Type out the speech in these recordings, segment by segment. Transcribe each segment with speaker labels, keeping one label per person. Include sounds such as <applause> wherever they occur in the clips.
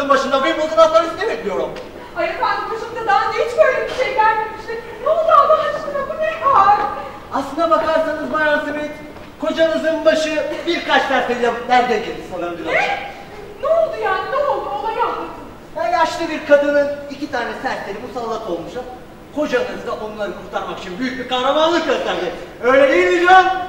Speaker 1: Aklınızın başında
Speaker 2: Wimbledon atlarınızı ne bekliyorum?
Speaker 1: Ay efendim başımda daha önce hiç böyle bir şey gelmemişti. Ne oldu Allah aşkına bu ne hal?
Speaker 2: Aslına bakarsanız Bayan Smith, kocanızın başı birkaç terteliyle nereden geldi sanırım biraz.
Speaker 1: Ne? Ne oldu yani? Ne oldu? Olayı anlatın.
Speaker 2: Ya yaşlı bir kadının iki tane serseri musallat olmuş. Kocanız da onları kurtarmak için büyük bir kahramanlık gösterdi. Öyle değil mi Can?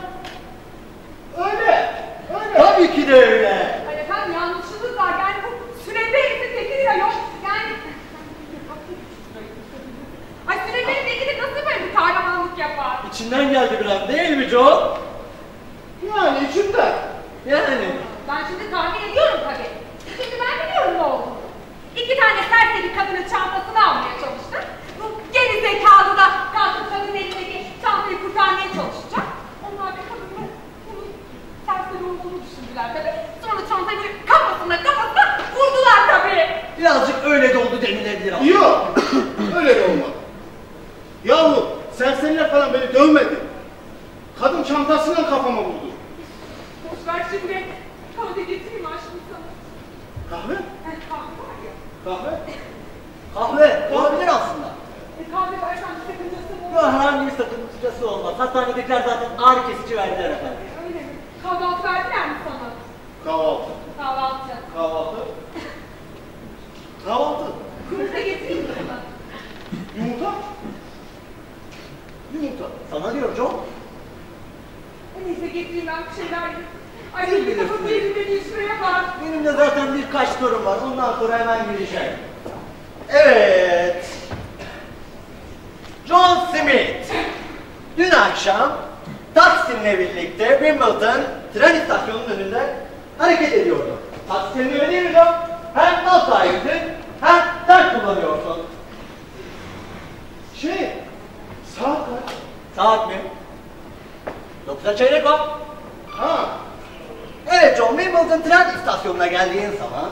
Speaker 2: geldiğin zaman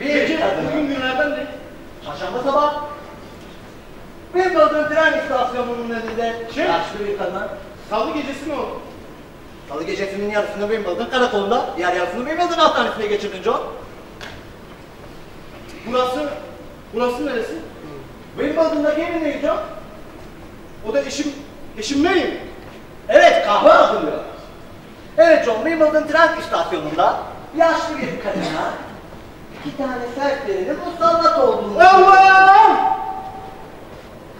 Speaker 2: bir kadın...
Speaker 3: Bugün günlerden ne?
Speaker 2: Çarşamba sabah bir kadın tren istasyonunun önünde
Speaker 3: şey,
Speaker 2: yaşlı bir kadın.
Speaker 3: Salı gecesi mi o?
Speaker 2: Salı gecesinin yarısını Wimbledon karakolunda, diğer yarısını Wimbledon hastanesine geçirdin John.
Speaker 3: Burası, burası neresi? Hmm.
Speaker 2: Wimbledon'daki evin neyi John?
Speaker 3: O da eşim, eşim benim.
Speaker 2: Evet, kahve hazırlıyor. Evet John, Wimbledon tren istasyonunda yaşlı bir kadına iki tane sert verelim musallat olduğunu.
Speaker 3: Allah'ım!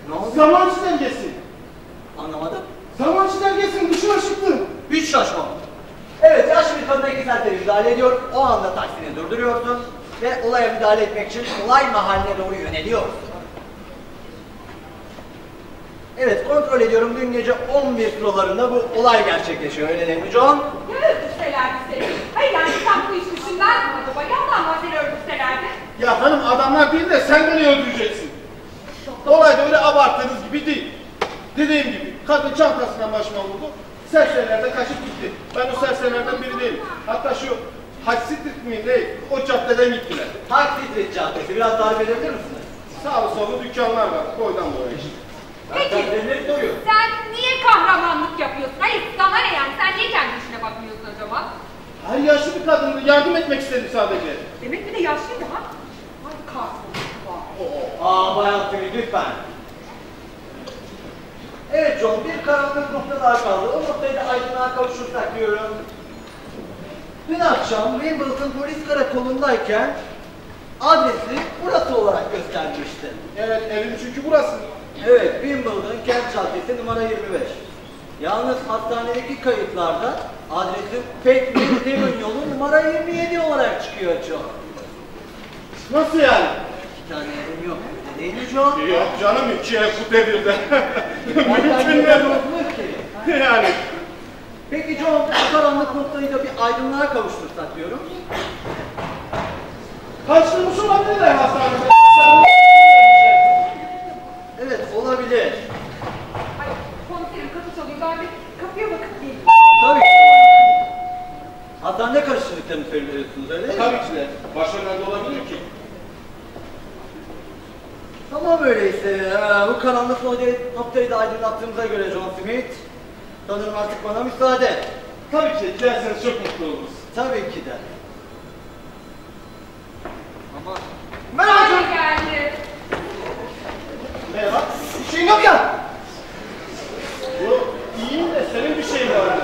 Speaker 2: Ne oldu?
Speaker 3: Zaman çizelgesi.
Speaker 2: Anlamadım.
Speaker 3: Zaman çizelgesinin dışına çıktı.
Speaker 2: Hiç şaşmam. Evet yaşlı bir kadına iki sert müdahale ediyor. O anda taksini durduruyorsun ve olaya müdahale etmek için olay mahalline doğru yöneliyorsun. Evet kontrol ediyorum dün gece 11 kilolarında bu olay gerçekleşiyor öyle değil mi John?
Speaker 1: Görüldü Selahattin Hayır yani tam düşünmez mi acaba? Yandan mı seni öldürselerdi?
Speaker 3: Ya hanım adamlar değil de sen beni öldüreceksin. Olay da öyle abarttığınız gibi değil. Dediğim gibi kadın çantasından başıma vurdu. Serserilerde kaçıp gitti. Ben o serserilerden biri değilim. Hatta şu Hadsitlik mi ne? O caddeden gittiler.
Speaker 2: Taksit Caddesi biraz tarif edebilir misiniz?
Speaker 3: Sağ solu dükkanlar var. Boydan boya işte.
Speaker 1: Peki. Sen niye kahramanlık yapıyorsun? Hayır sana ne yani? Sen niye kendi işine bakmıyorsun acaba?
Speaker 3: Her yaşlı bir kadındı. Yardım etmek istedim sadece.
Speaker 1: Demek bir de yaşlıydı ha? Ay.
Speaker 3: Oo.
Speaker 2: Aa Bayan Smith lütfen. Evet John bir karanlık nokta daha kaldı. O noktayı da aydınlığa kavuşursak diyorum. Dün akşam Wimbledon polis karakolundayken adresi burası olarak göstermişti.
Speaker 3: Evet evim çünkü burası.
Speaker 2: Evet Wimbledon Kent Caddesi numara 25. Yalnız hastanedeki kayıtlarda adresi Petman Demon yolu numara 27 olarak çıkıyor John.
Speaker 3: Nasıl yani?
Speaker 2: İki tane yerim yok. Değil mi John?
Speaker 3: Yok canım iki ev bu devirde. Mümkün mü?
Speaker 2: ki.
Speaker 3: yani.
Speaker 2: Peki John, bu karanlık noktayı da bir aydınlığa kavuştursak diyorum.
Speaker 3: Kaçtırmış olabilirler hastanede.
Speaker 2: Evet, olabilir.
Speaker 1: Ay komiserim kapı çalıyor. Ben bir kapıya bakıp geleyim.
Speaker 2: Tabii ki. de var. Hastanede karıştırdıklarını söylüyorsunuz öyle değil mi?
Speaker 3: Tabii ki de. Başka nerede olabilir ki?
Speaker 2: Tamam öyleyse. Ee, bu karanlık noktayı, da aydınlattığımıza göre John Smith, sanırım artık bana müsaade.
Speaker 3: Tabii ki. Dilerseniz çok mutlu oluruz.
Speaker 2: Tabii ki de. Ama...
Speaker 1: Hadi geldi.
Speaker 3: Merhaba.
Speaker 2: Bir şeyin yok ya!
Speaker 3: Bu iyiyim de senin bir şeyin var.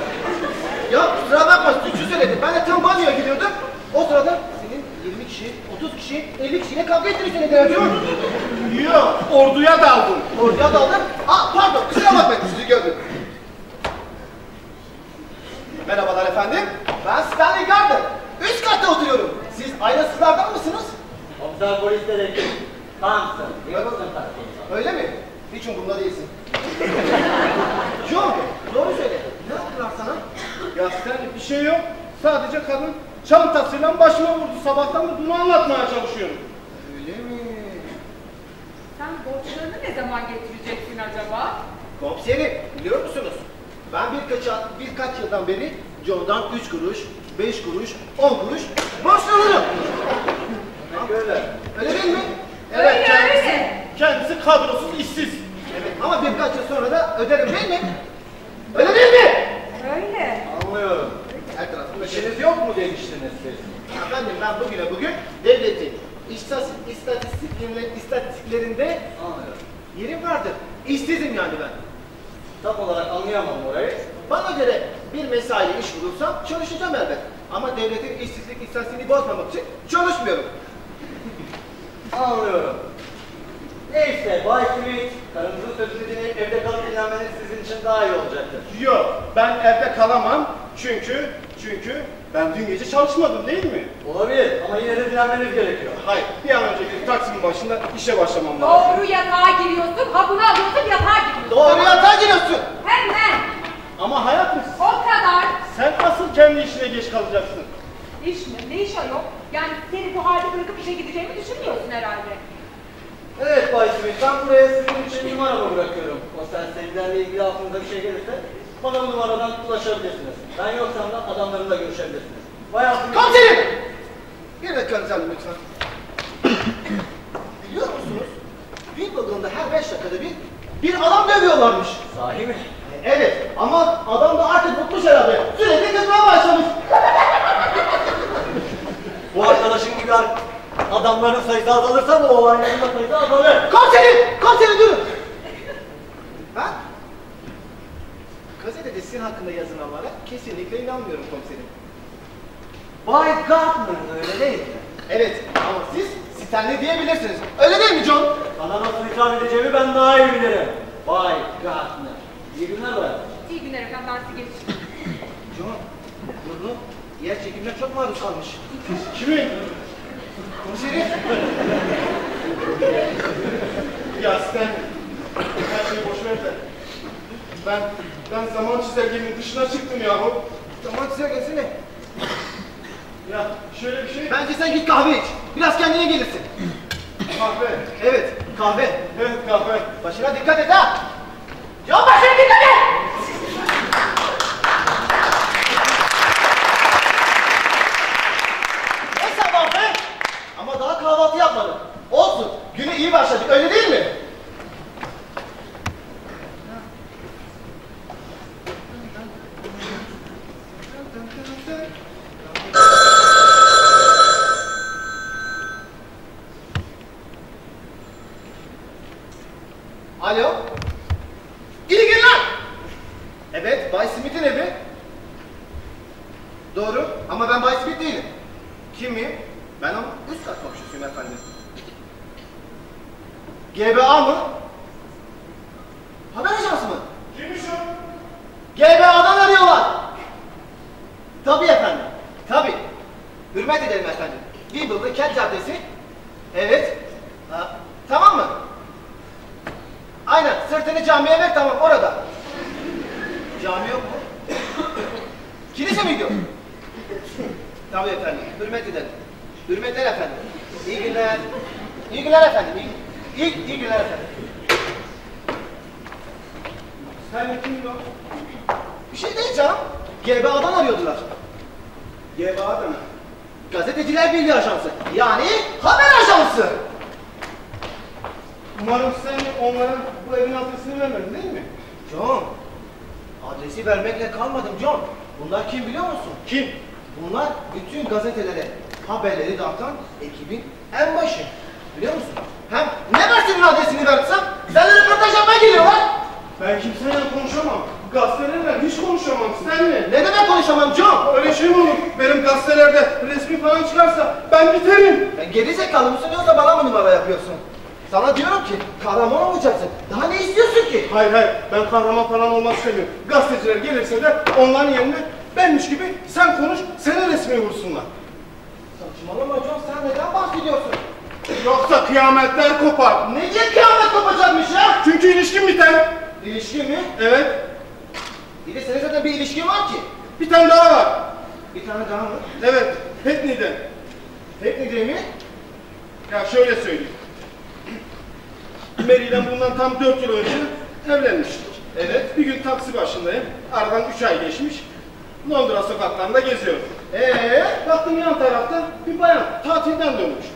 Speaker 4: Ya kusura bakma suçu söyledim. Ben de tam banyoya gidiyordum. O sırada senin 20 kişi, 30 kişi, 50 kişiyle kavga ettiğini söylediler.
Speaker 3: Yok. Orduya daldın.
Speaker 4: Oraya daldım. Aa pardon kusura bakmayın sizi gördüm. Merhabalar efendim. Ben Stanley Gardner. Üst katta oturuyorum. Siz aynasızlardan mısınız?
Speaker 2: Komiser polis dedektif. Karakolunda.
Speaker 4: Öyle mi? Hiç umurumda değilsin. <laughs> John, doğru söyle. Ne yaptılar sana?
Speaker 3: Ya sen bir şey yok. Sadece kadın çantasıyla başıma vurdu. Sabahtan da bunu anlatmaya çalışıyorum.
Speaker 4: Öyle mi?
Speaker 1: Sen borçlarını ne zaman getireceksin acaba?
Speaker 4: Komiserim, biliyor musunuz? Ben birkaç, birkaç yıldan beri John'dan 3 kuruş, 5 kuruş, 10 kuruş borçlanıyorum.
Speaker 2: Demek öyle.
Speaker 4: Öyle değil mi?
Speaker 1: Öyle,
Speaker 3: kendisi,
Speaker 1: öyle.
Speaker 3: kendisi kadrosuz işsiz.
Speaker 4: Evet ama birkaç yıl sonra da öderim değil mi? Öyle değil mi?
Speaker 1: Öyle.
Speaker 2: Anlıyorum.
Speaker 4: Her tarafında.
Speaker 2: İşiniz yok mu demiştiniz siz?
Speaker 4: Efendim ben bugüne bugün devletin istatistiklerinde, istatistiklerinde
Speaker 2: Anlıyorum.
Speaker 4: yerim vardır. İşsizim yani ben.
Speaker 2: Tam olarak anlayamadım orayı.
Speaker 4: Bana göre bir mesai iş bulursam çalışacağım elbet. Ama devletin işsizlik istatistiğini bozmamak için çalışmıyorum.
Speaker 2: Anlıyorum. Neyse Bay Smith, karınızın sözünü dinleyip evde kalıp dinlenmeniz sizin için daha iyi olacaktır.
Speaker 3: Yok. Ben evde kalamam. Çünkü çünkü ben dün gece çalışmadım değil mi?
Speaker 2: Olabilir ama yine de dinlenmeniz gerekiyor.
Speaker 3: Hayır. Bir an önce gidip taksimin başında işe başlamam lazım.
Speaker 1: Doğru yatağa giriyorsun, hapını alıyorsun, yatağa giriyorsun.
Speaker 4: Doğru yatağa giriyorsun.
Speaker 1: Hemen.
Speaker 3: Ama hayatım
Speaker 1: O kadar.
Speaker 3: sen asıl kendi işine geç kalacaksın.
Speaker 1: İş mi? Ne iş ayol? Yani seni bu halde bırakıp işe gideceğimi düşünmüyorsun herhalde.
Speaker 2: Evet Bay Smith, ben buraya sizin için numaramı bırakıyorum. O serserilerle ilgili aklınıza bir şey gelirse bana bu numaradan ulaşabilirsiniz. Ben yoksam da adamlarımla görüşebilirsiniz. Bayağı.
Speaker 4: Komiserim! Bir dakikanızı alın lütfen. <coughs> Biliyor musunuz? Wimbledon'da her beş dakikada bir bir adam dövüyorlarmış.
Speaker 2: Sahi mi?
Speaker 4: Evet ama adam da artık bıkmış herhalde. Sürekli kızmaya başlamış.
Speaker 2: Bu arkadaşın gibi adamların sayısı azalırsa bu olayların da sayısı azalır.
Speaker 4: Komiserim! Komiserim durun! Ben gazetede sizin hakkında yazılanlara kesinlikle inanmıyorum komiserim.
Speaker 2: Bay Gardner öyle değil mi?
Speaker 4: Evet ama siz Stanley diyebilirsiniz. Öyle değil mi John?
Speaker 2: Sana nasıl hitap edeceğimi ben daha iyi bilirim. Bay Gardner. İyi günler Bay.
Speaker 1: İyi günler efendim, ben geçeyim.
Speaker 4: John, bunu yer çekimine çok maruz kalmış.
Speaker 3: Kimin?
Speaker 4: Komiserim.
Speaker 3: Ya sen her şeyi boş ver de. Ben, ben zaman çizelgenin dışına çıktım yahu.
Speaker 4: Zaman size gelsene.
Speaker 3: Ya şöyle bir şey.
Speaker 4: Bence sen git kahve iç. Biraz kendine gelirsin.
Speaker 3: Kahve.
Speaker 4: Evet, kahve.
Speaker 3: Evet kahve.
Speaker 4: Başına dikkat et ha. Ya başına dikkat et. Ne sabah be? Ama kahvaltı yapmadım. Olsun. Güne iyi başladık öyle değil mi? Alo. İyi günler. Evet, Bay Smith'in evi. Doğru ama ben Bay Smith değilim. Kimim? Ben onun üst kat komşusuyum efendim. GBA mı? Haber ajansı mı?
Speaker 3: Kimmiş o?
Speaker 4: GBA'dan arıyorlar. Tabii efendim. Tabii. Hürmet ederim efendim. Wimbledon Kent Caddesi. Evet. Ha, tamam mı? Aynen. Sırtını camiye ver tamam orada. Cami yok mu? Kilise mi gidiyor? Tabii efendim. Hürmet ederim. Hürmetler efendim. İyi günler. İyi günler efendim. İyi, iyi, iyi günler efendim.
Speaker 3: Sen kimdin o?
Speaker 4: Bir şey değil canım. GBA'dan arıyordular.
Speaker 3: GBA da mı?
Speaker 4: Gazeteciler Birliği Ajansı. Yani haber ajansı.
Speaker 3: Umarım sen onlara bu evin adresini vermedin değil mi?
Speaker 4: John. Adresi vermekle kalmadım John. Bunlar kim biliyor musun?
Speaker 3: Kim?
Speaker 4: Bunlar bütün gazetelere haberleri dağıtan ekibin en başı. Biliyor musun? Hem ne var senin adresini versem? Seninle röportaj yapmaya geliyorlar.
Speaker 3: Ben kimseyle konuşamam. Gazetelerle hiç konuşamam. Senle.
Speaker 4: Ne demek konuşamam John?
Speaker 3: Öyle şey mi olur? Benim gazetelerde resmi falan çıkarsa ben biterim.
Speaker 4: Ben geri zekalı mısın yoksa bana mı numara yapıyorsun? Sana diyorum ki kahraman olacaksın. Daha ne istiyorsun ki?
Speaker 3: Hayır hayır ben kahraman falan olmak istemiyorum. Gazeteciler gelirse de onların yerine benmiş gibi sen konuş, senin resmini vursunlar.
Speaker 4: Saçmalama John sen neden bahsediyorsun?
Speaker 3: Yoksa kıyametler kopar.
Speaker 4: Ne diye kıyamet kopacakmış ya?
Speaker 3: Çünkü ilişkin biter.
Speaker 4: İlişki mi?
Speaker 3: Evet.
Speaker 4: Bir de senin zaten bir ilişkin var ki.
Speaker 3: Bir tane daha var.
Speaker 4: Bir tane daha mı?
Speaker 3: Evet. Hackney'den.
Speaker 4: Hackney değil mi?
Speaker 3: Ya şöyle söyleyeyim. Mary'den bundan tam 4 yıl önce evlenmiştik.
Speaker 4: Evet.
Speaker 3: Bir gün taksi başındayım. Aradan 3 ay geçmiş. Londra sokaklarında geziyorum.
Speaker 4: Ee?
Speaker 3: Baktım yan tarafta bir bayan tatilden dönmüş.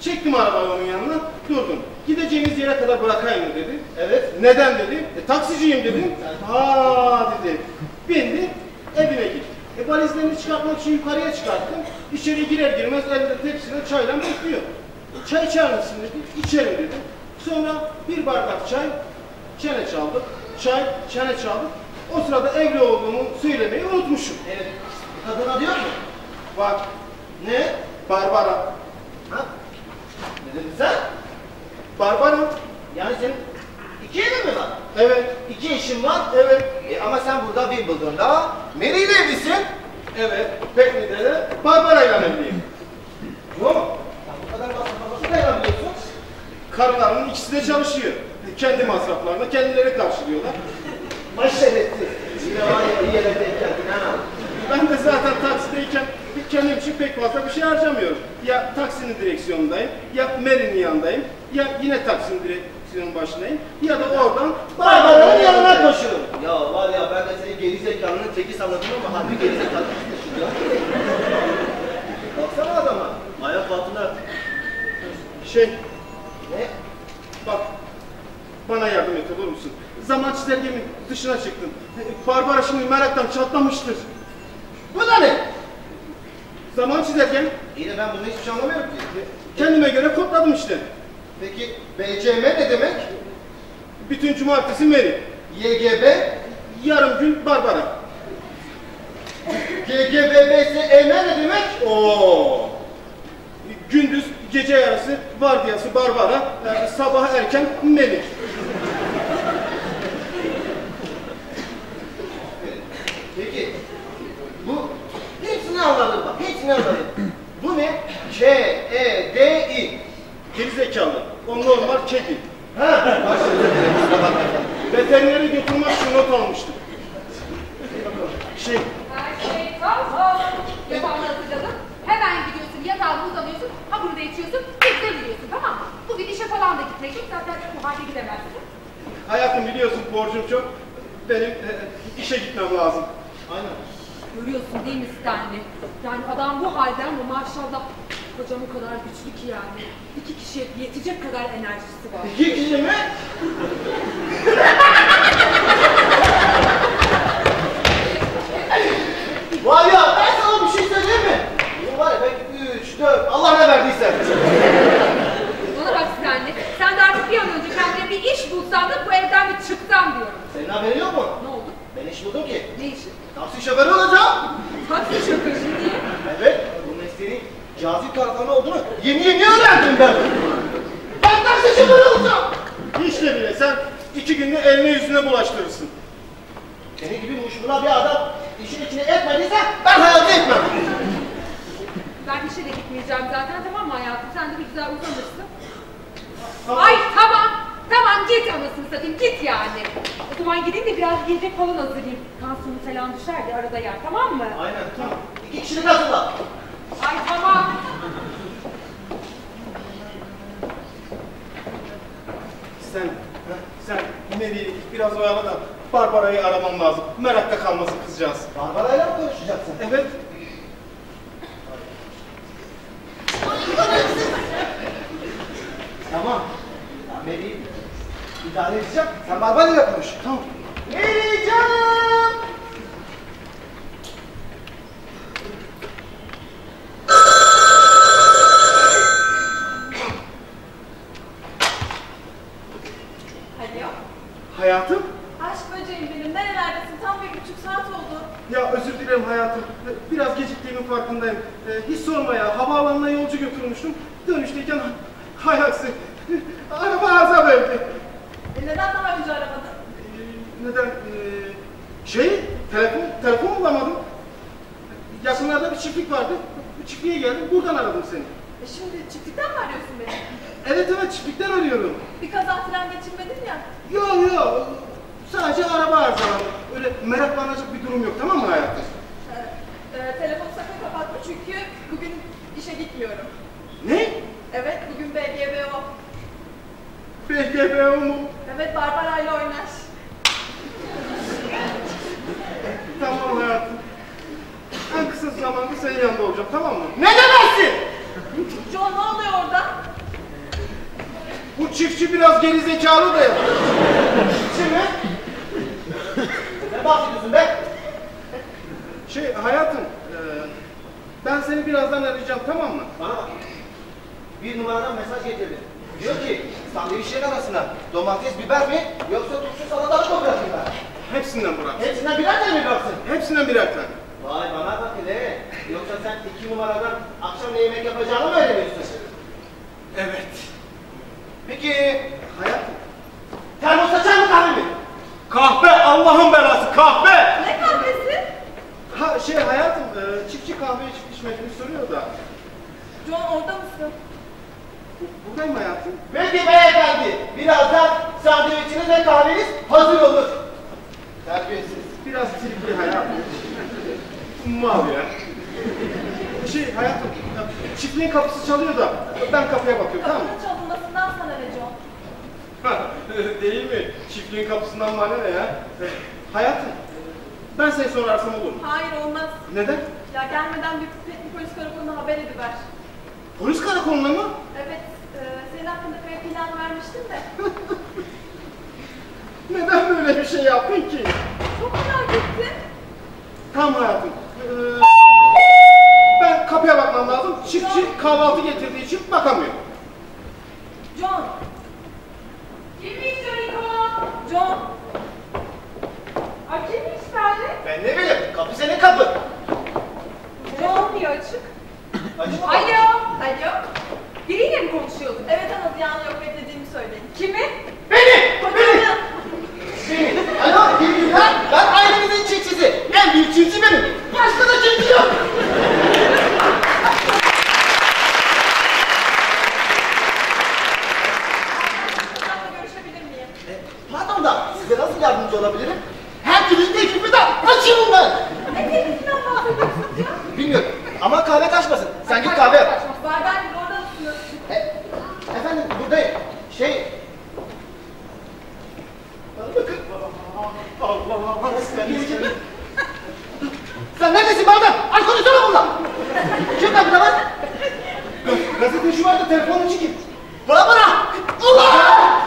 Speaker 3: Çektim arabayı onun yanına, durdum. Gideceğimiz yere kadar bırakayım mı dedi.
Speaker 4: Evet.
Speaker 3: Neden dedi. E, taksiciyim dedim. Ha dedi. Bindi, evine gitti. E, valizlerini çıkartmak için yukarıya çıkarttım. İçeri girer girmez elinde tepsiyle çayla bekliyor. Çay içer misin dedi. İçerim dedim. Sonra bir bardak çay, çene çaldık. Çay, çene çaldık. O sırada evli olduğumu söylemeyi unutmuşum.
Speaker 4: Evet. Kadına diyor mu?
Speaker 3: Bak,
Speaker 4: Ne?
Speaker 3: Barbara.
Speaker 4: Ha? Ne dedin sen?
Speaker 3: Barbara.
Speaker 4: Yani senin iki evin mi var?
Speaker 3: Evet,
Speaker 4: İki eşin var.
Speaker 3: evet,
Speaker 4: E, ama sen burada Wimbledon'da Mary ile evlisin.
Speaker 3: evet. Pekni'de de Barbara ile evliyim.
Speaker 4: Yok. Bu kadar basit nasıl dayanabiliyorsun?
Speaker 3: Karılarının ikisi de çalışıyor. Kendi masraflarını kendileri karşılıyorlar.
Speaker 4: Yere denk geldin ha.
Speaker 3: Ben de zaten taksideyken kendim için pek fazla bir şey harcamıyorum. Ya taksinin direksiyonundayım, ya Mary'nin yanındayım, ya yine taksinin direksiyonun başındayım, ya da oradan
Speaker 4: Barbara'nın yanına koşuyorum. Ya var ya ben de senin geri zekalının teki sanatım ama harbi geri zekalı değilsin ya. Baksana adama. Ayak altına.
Speaker 3: Şey,
Speaker 4: Ne?
Speaker 3: bak, bana yardım et olur musun? Zaman çizelgemin dışına çıktım. Barbara şimdi meraktan çatlamıştır.
Speaker 4: Bu da ne?
Speaker 3: Zaman çizelgem
Speaker 4: İyi de ben bunu hiçbir şey anlamıyorum ki.
Speaker 3: kendime göre kodladım işte.
Speaker 4: Peki BCM ne demek?
Speaker 3: Bütün cumartesi Mary,
Speaker 4: YGB?
Speaker 3: yarım gün Barbara.
Speaker 4: GGBB ise EM ne demek?
Speaker 3: Oo. Gündüz gece yarısı vardiyası Barbara, e, sabah erken Melih.
Speaker 4: anladın bak. Hepsini
Speaker 3: anladın.
Speaker 4: <clears throat> Bu ne? K, E, D, I.
Speaker 3: Gerizekalı. O normal kedi.
Speaker 5: Ha?
Speaker 3: Veterinere götürmek için not almıştım. Şey,
Speaker 6: Her şey tamam. Hep anlatacağım. Hemen gidiyorsun, yatağına uzanıyorsun, hamuru da içiyorsun, tekrar gidiyorsun tamam mı? Bugün işe falan da gitmek yok, zaten bu halde gidemezsin.
Speaker 3: hayatım biliyorsun borcum çok. Benim e, e işe gitmem lazım.
Speaker 5: Aynen.
Speaker 6: Görüyorsun değil mi Stanley? Yani adam bu halde ama maşallah kocam o kadar güçlü ki yani. İki kişiye yetecek kadar enerjisi var.
Speaker 5: İki kişi mi? <laughs> Var
Speaker 3: ya
Speaker 5: numaradan mesaj getirdi. Diyor ki sandviçlerin arasına domates, biber mi yoksa turşu salatalık mı bırakayım ben?
Speaker 3: Hepsinden bırak.
Speaker 5: Hepsinden birer tane mi bıraksın?
Speaker 3: Hepsinden birer tane.
Speaker 5: Vay bana bak hele. Yoksa sen iki numaradan akşam ne yemek yapacağını mı öğreniyorsun?
Speaker 3: Evet.
Speaker 5: Peki
Speaker 3: Hayatım.
Speaker 5: termosta çay mı kahve mi?
Speaker 3: Kahpe Allah'ın belası kahpe.
Speaker 7: Ne kahvesi?
Speaker 3: Ha şey hayatım, e, çiftçi kahve içip içmediğini soruyor da.
Speaker 7: John orada mısın?
Speaker 3: Buradayım hayatım.
Speaker 5: Peki beyefendi. Birazdan sandviçiniz ve kahveniz hazır olur. Terbiyesiz.
Speaker 3: Biraz tripli hayatım. Mal ya. Şey hayatım, ya, çiftliğin kapısı çalıyor da ben kapıya bakıyorum tamam mı?
Speaker 7: Kapının çalınmasından sana ne John?
Speaker 3: Ha, Değil mi? Çiftliğin kapısından bana ne ya? Hayatım, ben seni sonra arsam olur mu?
Speaker 7: Hayır olmaz.
Speaker 3: Neden?
Speaker 7: Ya gelmeden bir Petli polis karakoluna haber ediver.
Speaker 3: Polis karakoluna mı?
Speaker 7: Evet, e, senin hakkında kayıp ilan vermiştim de. <laughs>
Speaker 3: Neden böyle bir şey yaptın ki?
Speaker 7: Çok merak ettim.
Speaker 3: Tamam hayatım. Ee, ben kapıya bakmam lazım. Çiftçi kahvaltı getirdiği için bakamıyor.
Speaker 7: John,
Speaker 6: Kimmiş Joriko?
Speaker 7: John.
Speaker 6: Ay kimmiş Stanley?
Speaker 5: Ben ne bileyim. Kapı senin kapın.
Speaker 7: John diye açık.
Speaker 5: Acaba...
Speaker 6: Alo.
Speaker 7: Alo.
Speaker 6: Biriyle mi konuşuyordun?
Speaker 7: Evet ama ziyanı yok beklediğimi söyleyin.
Speaker 6: Kimi?
Speaker 5: Beni!
Speaker 7: Kocanı!
Speaker 5: Beni! Alo kimsin? Ben ailemizin çiftçisi. En büyük çiftçi benim. Başka da çiftçi yok. E,
Speaker 4: pardon da size nasıl yardımcı olabilirim? Her türlü teklifi de açığım ben.
Speaker 1: Ne teklifinden?
Speaker 4: Bilmiyorum ama kahve kaçmasın. Sen git kahve yap.
Speaker 6: Barbar gibi orada tutuyorsun.
Speaker 4: E, efendim buradayım. Şey... Bakın.
Speaker 3: Allah seni. Sen
Speaker 4: neredesin Barbar? Aç konuşsana bununla. Kim kapıda var?
Speaker 3: Gazeteci şu vardı telefonun çıkıyor.
Speaker 4: Bana bana! Allah!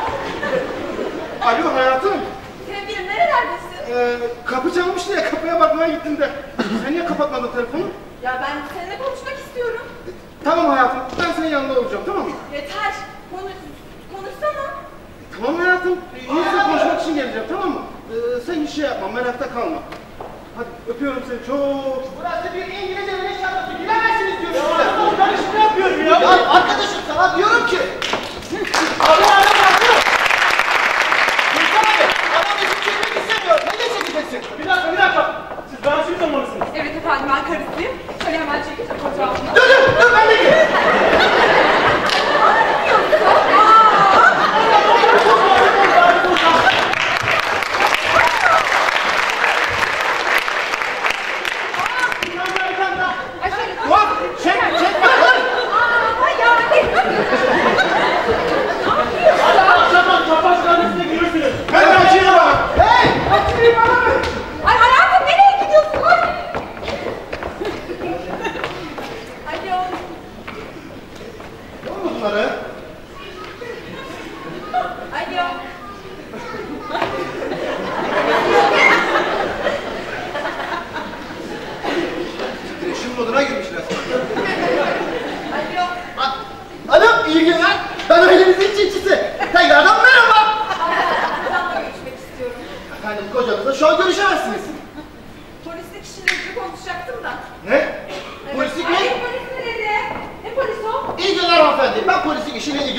Speaker 3: Alo hayatım.
Speaker 6: Sevgilim nerelerdesin?
Speaker 3: Ee, kapı çalmıştı ya kapıya bakmaya gittim de. Sen niye kapatmadın telefonu?
Speaker 6: Ya ben seninle konuşmak istiyorum.
Speaker 3: Tamam hayatım, ben senin yanında olacağım, tamam mı?
Speaker 6: Yeter, konuş, konuşsana.
Speaker 3: Tamam hayatım, yüzle konuşmak için geleceğim, tamam mı? Ee, sen hiç şey yapma, merakta kalma. Hadi öpüyorum seni çok.
Speaker 4: Burası bir İngiliz evine şartı, bilemezsiniz diyorum. Ya,
Speaker 3: ya. ben işimi yapıyorum ya.
Speaker 4: Ya arkadaşım sana diyorum ki. Abi abi bırakın. Kurtar abi, adam bizim çekmek istemiyor. Ne de çekeceksin?
Speaker 3: Bir dakika, bir dakika. Ben şimdi.
Speaker 6: Evet efendim ben karısıyım. Şöyle hemen çekeceğim fotoğrafını.
Speaker 4: Dur dur dur ben de geliyorum. Yoksa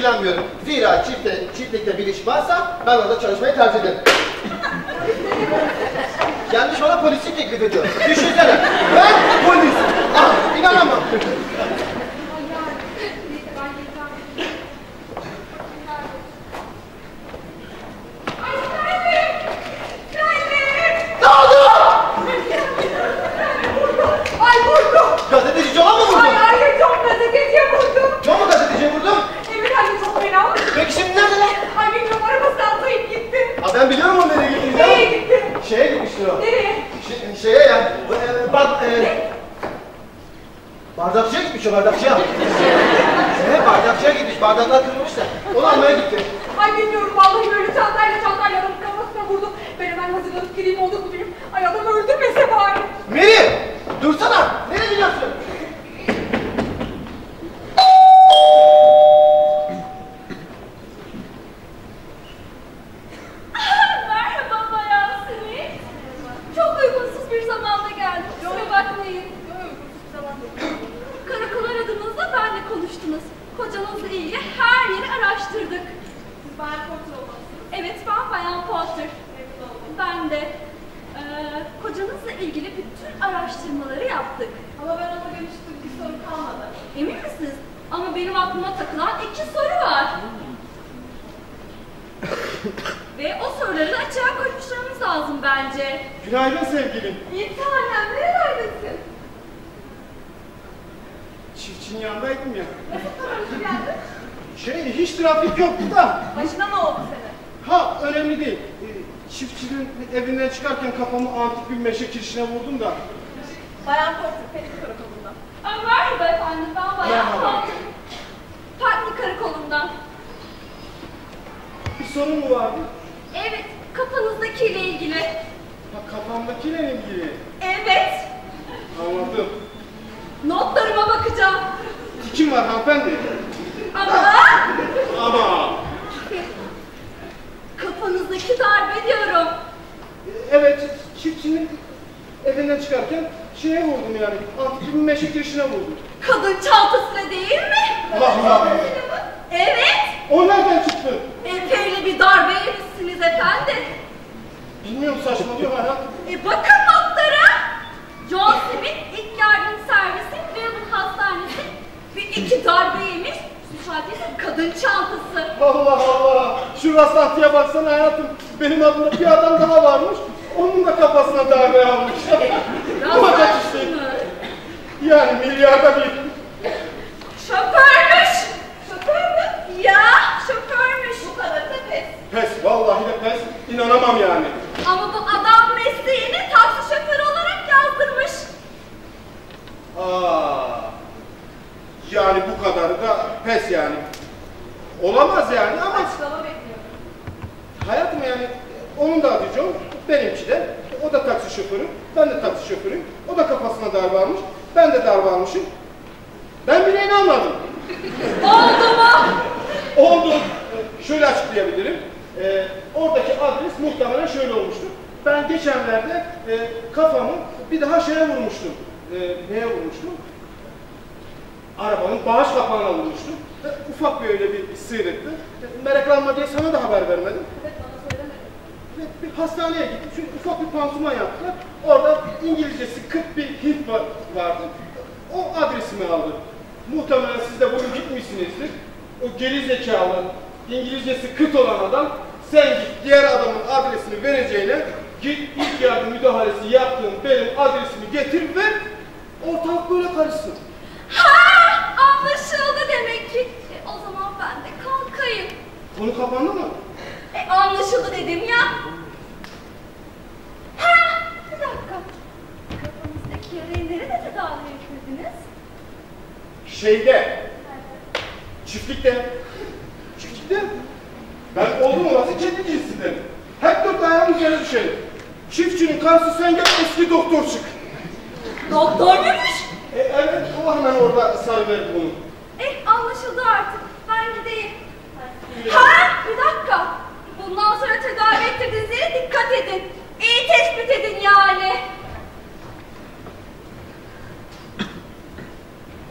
Speaker 4: ilgilenmiyorum. Zira çifte, çiftlikte bir iş varsa ben orada çalışmayı tercih ederim. Yanlış bana polislik teklif ediyor. Düşünsene. Ben polis. Ah, inanamam. gitmiş o bardakçıya. He bardakçıya gitmiş. Bardaklar kırılmışlar. Onu almaya gitti.
Speaker 6: Kafasına
Speaker 1: darbe
Speaker 3: almış. Olacak işte. Yani milyarda bir.
Speaker 1: Şoförmüş. Şoför mü? Ya şoförmüş. Bu kadar da pes.
Speaker 3: Pes, vallahi de pes. İnanamam yani.
Speaker 1: Ama bu adam mesleğini taksi şoförü olarak yazdırmış.
Speaker 3: Aa. Yani bu kadar da pes yani. Olamaz yani ama
Speaker 1: Açıklama bekliyorum.
Speaker 3: hayatım yani onun da adı John, benimki de. O da taksi şoförü, ben de taksi şoförüyüm. O da kafasına darbe almış, ben de darbe almışım. Ben bile inanmadım.
Speaker 1: Oldu mu?
Speaker 3: Oldu. Şöyle açıklayabilirim. Ee, oradaki adres muhtemelen şöyle olmuştu. Ben geçenlerde e, kafamı bir daha şeye vurmuştum. Ee, neye vurmuştum? Arabanın bağış kapağına vurmuştum. Ee, ufak böyle bir sıyrıktı. Ee, meraklanma diye sana da haber vermedim. Ve bir hastaneye gittim. Çünkü ufak bir pansuman yaptılar. Orada İngilizcesi 40 bir Hint var, vardı. O adresimi aldı. Muhtemelen siz de bugün gitmişsinizdir. O geri zekalı, İngilizcesi kıt olan adam sen git diğer adamın adresini vereceğine git ilk yardım müdahalesi yaptığın benim adresimi getir ve ortalık böyle karışsın.
Speaker 1: Ha anlaşıldı demek ki. E, o zaman ben de kalkayım.
Speaker 3: Konu kapandı mı?
Speaker 1: E, anlaşıldı dedim ya. Ha bir dakika. Kafanızdaki yarayı nerede tedavi ettirdiniz?
Speaker 3: Şeyde, çiftlikte. Çiftlikte? Ben oldum olası çiftlik cinsinden. Hep dört ayağımın üzerine düşerim. Çiftçinin karısı sen gel eski doktor çık.
Speaker 1: Doktor muymuş?
Speaker 3: E, evet, o hemen orada sarıverdi bunu.
Speaker 1: Eh anlaşıldı artık. Ben gideyim. Ha bir dakika. Bundan sonra tedavi ettirdiğiniz yere dikkat edin. İyi tespit edin yani.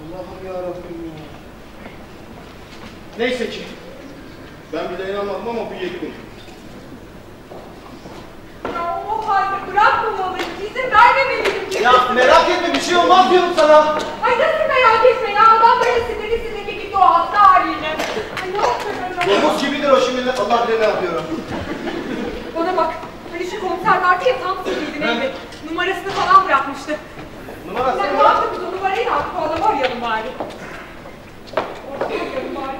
Speaker 3: Allah'ım yarabbim ya. Neyse ki. Ben bile inanmadım ama bu yetti.
Speaker 6: Ya o halde bırakmamalıyım. İzin vermemeliydim.
Speaker 4: Ya merak etme bir şey olmaz diyorum sana.
Speaker 6: Ay nasıl merak etme ya. Adam böyle sinirli sinirli gitti o hasta haliyle. Ay ne yapacağım
Speaker 4: Domuz gibidir o şimdi. Allah bilir ne yapıyorum.
Speaker 6: Bana bak. Hani şu komiser vardı ya tam sinirliydi neydi. Numarasını falan bırakmıştı.
Speaker 4: Numarası
Speaker 6: Ya
Speaker 4: ne
Speaker 6: yaptık biz o numarayı ne yaptık? O adamı arayalım bari. Orada arayalım bari.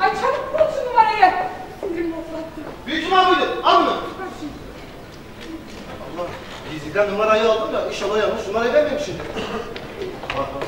Speaker 6: Ay çabuk bul şu numarayı. Sinirim bozuldu.
Speaker 4: Büyük ihtimal buydu. Al bunu. Allah. Gizliden numarayı aldım da inşallah yanlış numarayı vermemişim. Bak <laughs> bak.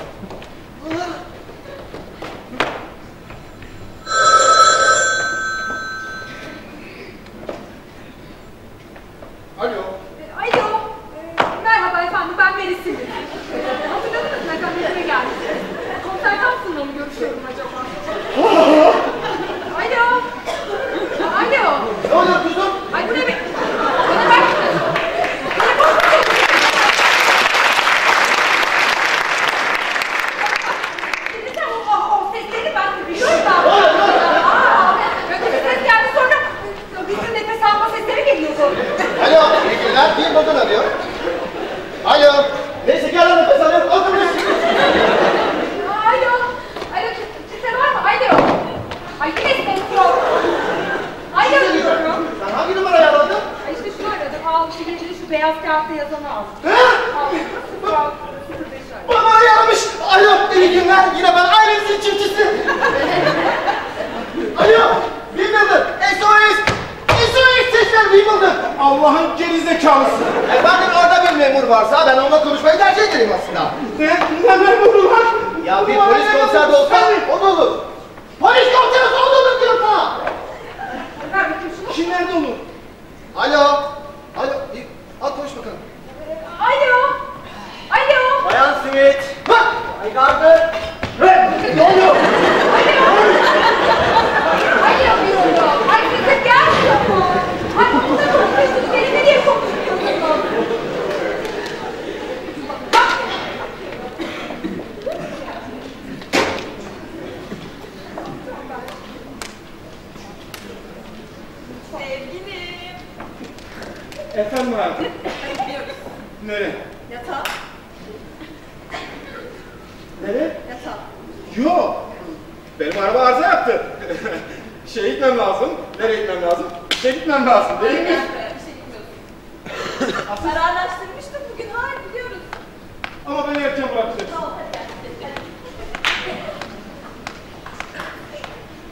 Speaker 1: Sevgilim.
Speaker 3: Efendim.
Speaker 1: Hadi gidiyoruz.
Speaker 3: Nereye?
Speaker 1: Yatağa.
Speaker 3: Nereye?
Speaker 1: Yatağa.
Speaker 3: Yok. Benim araba arıza yaptı. <laughs> Şeye gitmem lazım. Nereye gitmem lazım? İşe gitmem lazım değil mi?
Speaker 1: Bir şey bilmiyorsun. Kararlaştırmıştım bugün. Hayır biliyoruz.
Speaker 3: Ama beni erken bırakacaksın.
Speaker 1: Tamam hadi gel. Hadi.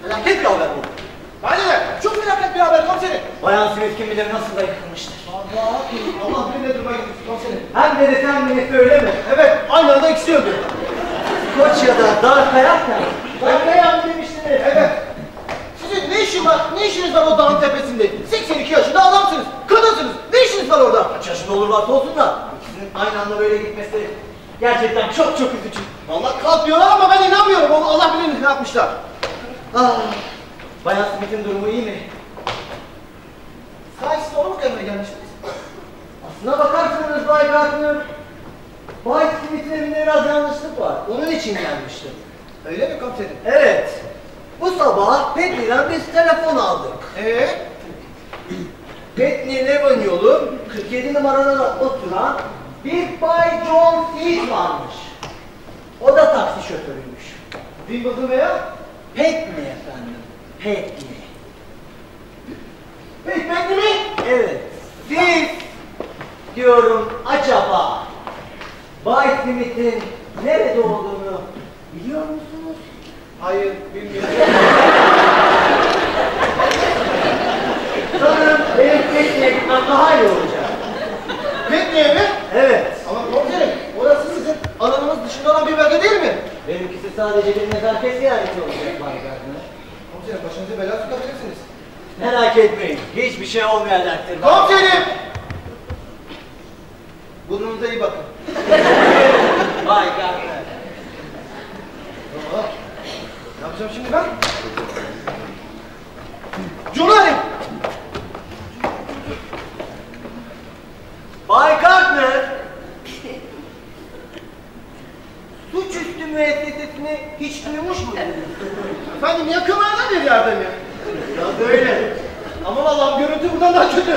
Speaker 2: Felaket bir haber bu.
Speaker 4: Hadi de çok felaket bir haber komiserim.
Speaker 2: Bayan Smith kim bilir nasıl da yıkılmıştır.
Speaker 4: Allah Allah bilir ne duruma gidiyorsun komiserim.
Speaker 2: Hem de desem Smith öyle mi?
Speaker 4: Evet aynı anda ikisi öldü.
Speaker 2: Koçya'da dar kayakken ben ne yan demiştiniz?
Speaker 4: Evet. Sizin ne işin var? Ne işiniz var o dağın tepesinde? 82 yaşında adamsınız. Kadınsınız. Ne işiniz var orada?
Speaker 2: Kaç yaşında olurlarsa olsun da ikisinin aynı anda böyle gitmesi gerçekten çok çok üzücü.
Speaker 4: Vallahi kalk diyorlar ama ben inanmıyorum. Allah- Allah bilir ne yapmışlar.
Speaker 2: Ah, Bayan Smith'in durumu iyi mi?
Speaker 4: Siz onu mu görmeye gelmiştiniz?
Speaker 2: Aslına bakarsanız Bay Gardner, Bay Smith'in evinde biraz yanlışlık var. Onun için gelmiştim.
Speaker 4: Öyle mi komiserim?
Speaker 2: Evet. Bu sabah Petney'den biz telefon aldık.
Speaker 4: Ee?
Speaker 2: Petney Leven yolu 47 numarada oturan bir Bay John Smith varmış. O da taksi şoförüymüş.
Speaker 4: Wimbledon veya?
Speaker 2: Petney efendim. Petney.
Speaker 4: De mi?
Speaker 2: Evet. Siz diyorum acaba Bay Smith'in nerede olduğunu biliyor musunuz?
Speaker 4: Hayır bilmiyorum. <laughs>
Speaker 2: Sanırım benim Petney'e gitmem daha iyi olacak.
Speaker 4: Petney'e mi?
Speaker 2: Evet.
Speaker 4: Ama komiserim orası sizin alanınız dışında olan bir bölge değil mi?
Speaker 2: Benimkisi sadece bir nezaket ziyareti olacak Bay Gardner.
Speaker 4: Komiserim başınızı belaya sokabilirsiniz.
Speaker 2: Merak etmeyin. Hiçbir şey olmayacaktır.
Speaker 4: Komiserim! Burnunuza iyi bakın. <laughs>
Speaker 2: Gardner.
Speaker 4: Aa, ne yapacağım şimdi ben? Arayayım.
Speaker 2: Bay Gardner. Suçüstü müessesesini hiç duymuş muydunuz?
Speaker 4: Efendim yakınlarda bir yardım ya.
Speaker 2: Böyle.
Speaker 4: Aman Allah'ım görüntü buradan daha kötü.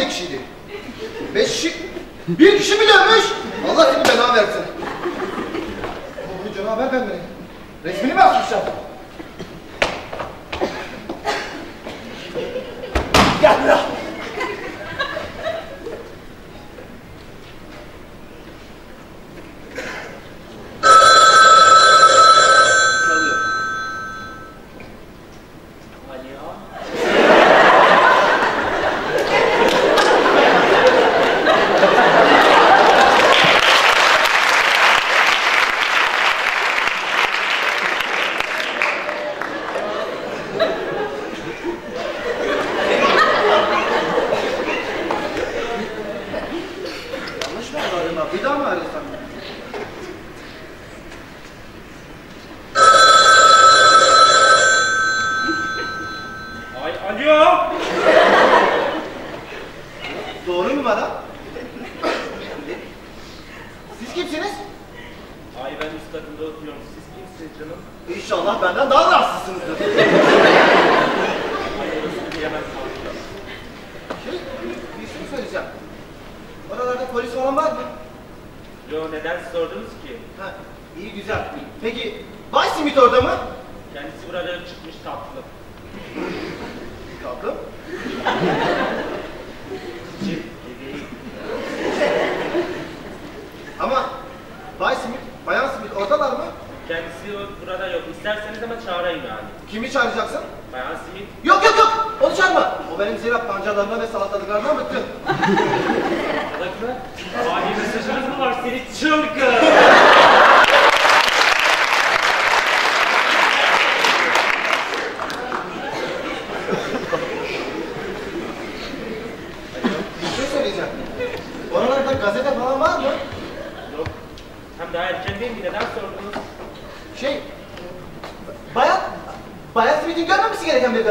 Speaker 4: 50 kişiydi. 5 kişi, bir kişi mi dönmüş? Allah seni bela versin. Bu Cenab-ı Efendi, resmini mi asmışlar?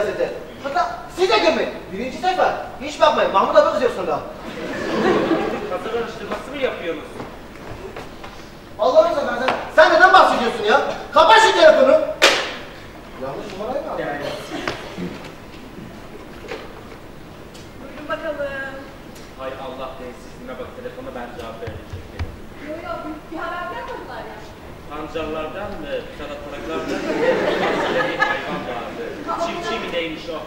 Speaker 4: gazete. Fakat siz de gömün. Birinci sayfa. Hiç bakmayın. Mahmut abi kızıyor sonra.
Speaker 8: Kasa karıştırması mı yapıyorsunuz?
Speaker 4: Allah'ın seversen sen, sen neden bahsediyorsun ya? Kapa şu telefonu. Yanlış numarayı mı aldın?
Speaker 8: Yani.
Speaker 7: Buyurun bakalım.
Speaker 8: Hay Allah densizliğine bak telefona ben cevap verecek.
Speaker 7: Yok yok bir haber bırakmadılar ya.
Speaker 8: Pancarlardan mı? şeymiş o.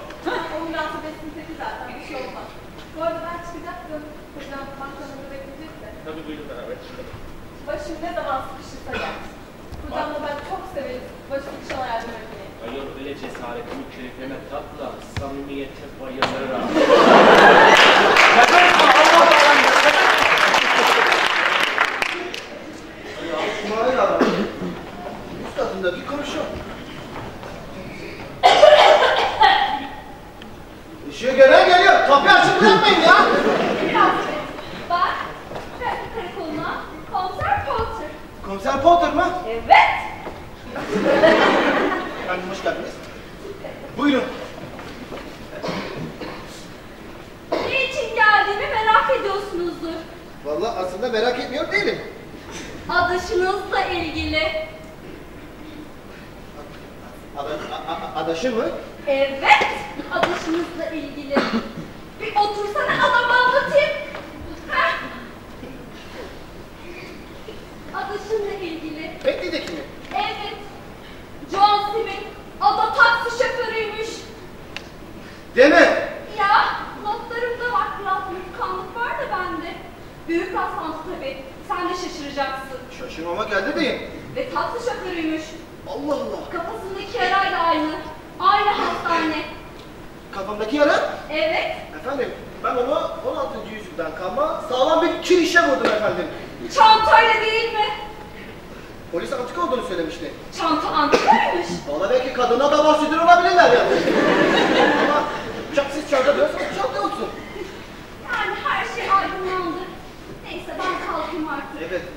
Speaker 7: o münasebetsin dedi zaten. Bir şey olmaz. Bu arada ben çıkacaktım. Hocam banklarını bekleyecek de.
Speaker 8: Tabii buyurun beraber çıkalım.
Speaker 7: Başım ne zaman sıkışırsa gel. Hocamla ben çok severiz. Başım inşallah şey yardım etmeyi.
Speaker 8: Hayır öyle cesaretimi keyfime tatla. Samimiyete bayılırım. <laughs>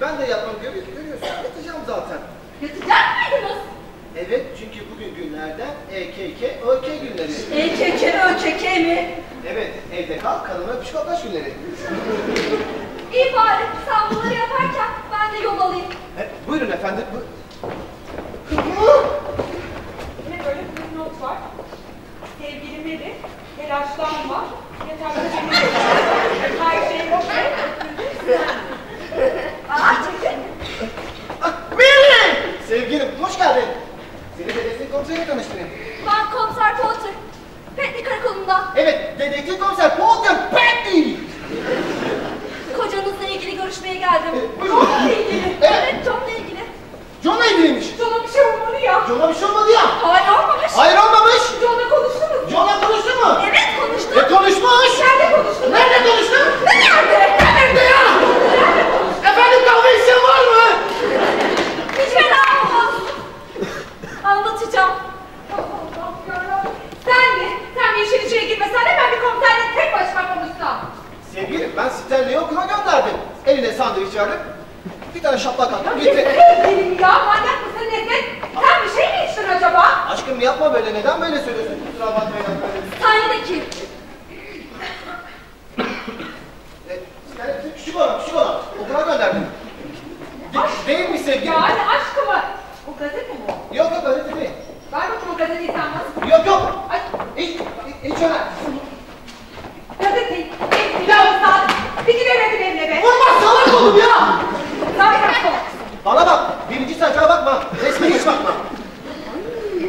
Speaker 4: ben de yatmam görüyor, görüyorsun. Yatacağım zaten.
Speaker 1: Yatacak mıydınız?
Speaker 4: Evet çünkü bugün günlerden EKK, ÖK günleri.
Speaker 1: EKK, ÖKK mi?
Speaker 4: Evet evde kal, kadına psikopaş günleri.
Speaker 1: İyi bari sen bunları yaparken ben de yol alayım.
Speaker 4: E, buyurun efendim. Bu...
Speaker 6: Yine böyle bir not var. Sevgili Mary, telaşlanma. Yeterli Her şey yok.
Speaker 1: Aa çekil.
Speaker 4: Ah, Mary! Sevgilim hoş geldin. Seni dedektif komiseriyle tanıştırayım.
Speaker 1: Ben komiser Potter. Petli karakolunda.
Speaker 4: Evet dedektif komiser Paul'dan Petty.
Speaker 1: Kocanızla ilgili görüşmeye geldim.
Speaker 4: E, buyurun.
Speaker 1: İlgili.
Speaker 4: Evet.
Speaker 1: Evet, John'la ilgili.
Speaker 4: John'la ilgiliymiş.
Speaker 6: Sana bir şey olmalı ya.
Speaker 4: John'a bir şey olmadı ya.
Speaker 1: Hayır olmamış.
Speaker 4: Hayır olmamış.
Speaker 6: John'la konuştunuz mu?
Speaker 4: John'la konuştu mu?
Speaker 1: Evet konuştum.
Speaker 4: E konuşmuş.
Speaker 6: Nerede konuştunuz?
Speaker 4: Nerede konuştu?
Speaker 1: Nerede?
Speaker 4: Nerede ya? Efendim kahve isteyen var mı?
Speaker 1: Hiç fena olmaz. Anlatacağım.
Speaker 6: Sen de, sen bir işin içine girmesen de ben bir komiserle tek başıma konuşsam.
Speaker 4: Sevgilim ben Stanley'i okula gönderdim. Eline sandviç verdim. Bir tane şaplak attım
Speaker 6: Git
Speaker 4: gitti.
Speaker 6: benim ya, manyak mısın nesin? Sen bir şey mi içtin acaba?
Speaker 4: Aşkım yapma böyle neden böyle söylüyorsun? Kusura bakmayın efendim.
Speaker 1: Tanya'daki.
Speaker 4: E, Stanley küçük olan küçük olan. Okula gönderdim. De- değil mi sevgilim?
Speaker 6: Yani aşkımı. O gazete mi o?
Speaker 4: Yok yok öyle değil.
Speaker 6: Ver bakayım o gazeteyi sen bana.
Speaker 4: Yok yok.
Speaker 6: Ay,
Speaker 4: Hiç, hiç öyle.
Speaker 6: Bir daha saat. Bir gidemedim evine be.
Speaker 4: Vurma salak oğlum ya.
Speaker 6: Bırak o.
Speaker 4: Bana bak. Birinci sayfaya bakma. Resme hiç bakma.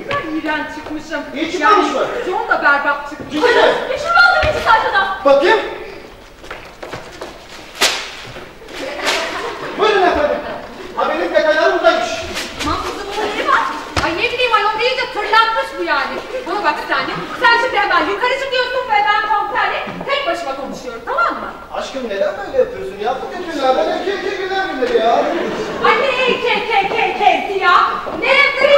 Speaker 6: Kadar iğrenç çıkmışım.
Speaker 4: İyi çıkmamış mı?
Speaker 6: John da berbat çıkmış.
Speaker 4: Çünkü de.
Speaker 1: Şunu aldım iki sayfadan.
Speaker 4: Bakayım. Buyurun efendim. Haberin detayları buradaymış.
Speaker 6: Aman kızım bunun neyi var? Ay ne bileyim ayol iyice tırlanmış bu yani. Buna bak de. Sen şimdi hemen yukarı çıkıyorsun ve ben komiserle tek başıma konuşuyorum tamam mı?
Speaker 4: Aşkım neden böyle yapıyorsun ya? Bu günlerden iki iki günler günleri ya.
Speaker 6: Ay ne ke ke ke ke ya? Ne ne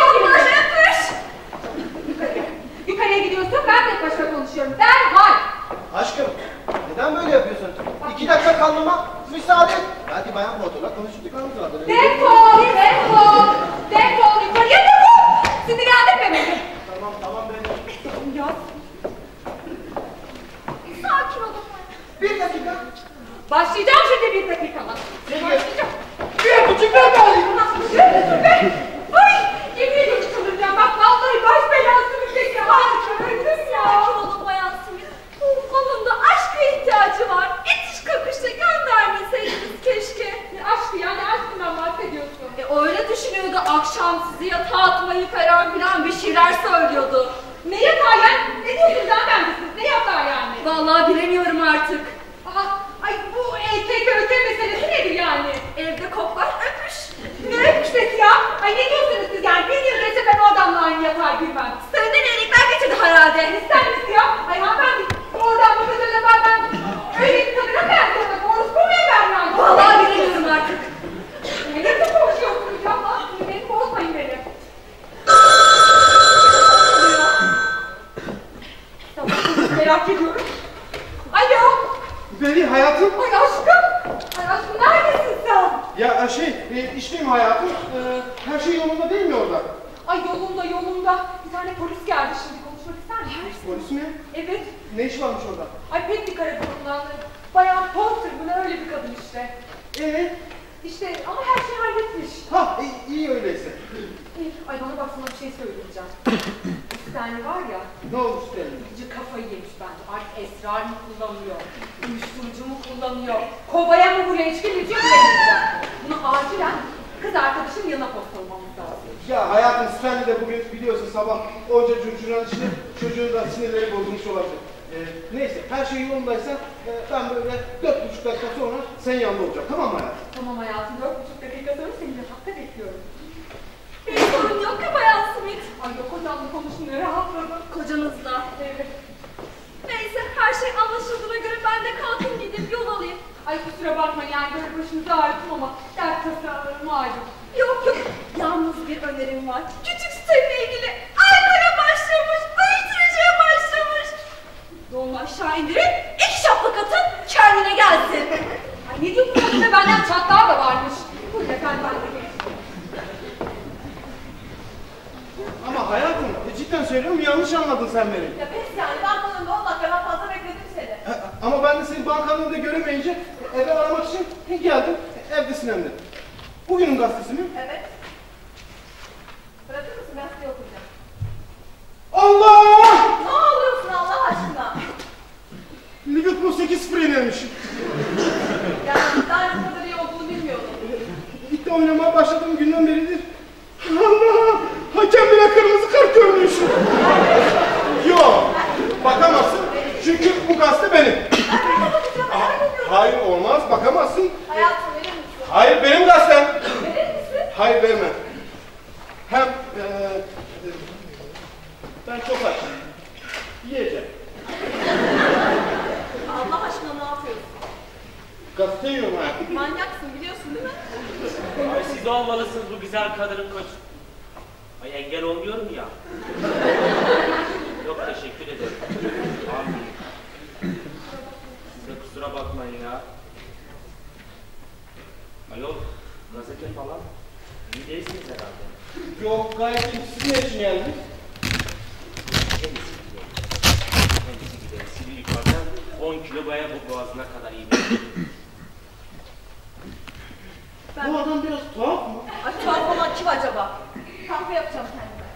Speaker 6: şey
Speaker 1: anlaşıldığına göre ben de kalkayım gidip yol alayım.
Speaker 6: Ay kusura bakma yani böyle başınızı ağrıttım ama dert tasarlarım malum.
Speaker 1: Yok yok. Yalnız bir önerim var. Küçük siteyle ilgili Ankara başlamış. Uyuşturucuya başlamış. Yolunu aşağı indirin. iki şaplak atın. Kendine gelsin.
Speaker 6: Ay ne diyorsun aslında benden çatlağı da varmış. Buyurun efendim ben de.
Speaker 3: Ama hayatım e, cidden söylüyorum yanlış anladın sen beni.
Speaker 1: Ya pes yani ben bunun 10 dakikadan fazla bekledim seni.
Speaker 3: E, Ama ben de seni bankanın önünde göremeyince eve aramak için geldim. Evdesin hem de. Bugünün gazetesi mi?
Speaker 1: Evet. Bırakır mısın size okuyacağım.
Speaker 3: Allah!
Speaker 1: Ne oluyorsun Allah aşkına?
Speaker 3: Liverpool 8-0 yenilmiş.
Speaker 1: Yani daha ne kadar iyi olduğunu bilmiyordum.
Speaker 3: Ligde oynamaya başladığım günden beridir. Allah! Hakem bile kırmızı kart görmüş. Yok. Bakamazsın. Çünkü bu gazete benim. Hayır olmaz. Bakamazsın.
Speaker 1: Hayatım verir misin?
Speaker 3: Hayır benim gazetem.
Speaker 1: Verir misin?
Speaker 3: Hayır vermem. Hem eee ben çok açım. Yiyeceğim.
Speaker 1: Allah aşkına ne yapıyorsun?
Speaker 3: Gazete yiyorum hayatım.
Speaker 1: Manyaksın biliyorsun değil mi?
Speaker 8: Ay siz olmalısınız bu güzel kadının koç. Ay engel olmuyorum ya. Yok teşekkür ederim. Abi. Kusura bakmayın ya. Ayol gazete falan iyi değilsiniz herhalde.
Speaker 3: Yok gayet iyi. Siz ne için geldiniz?
Speaker 8: Kendisi gidelim. Sizi yukarıdan 10 kilo baya bu boğazına kadar iyi.
Speaker 3: Bu adam biraz tuhaf mı?
Speaker 1: Ay tuhaf olan kim acaba? Kahve yapacağım kendime.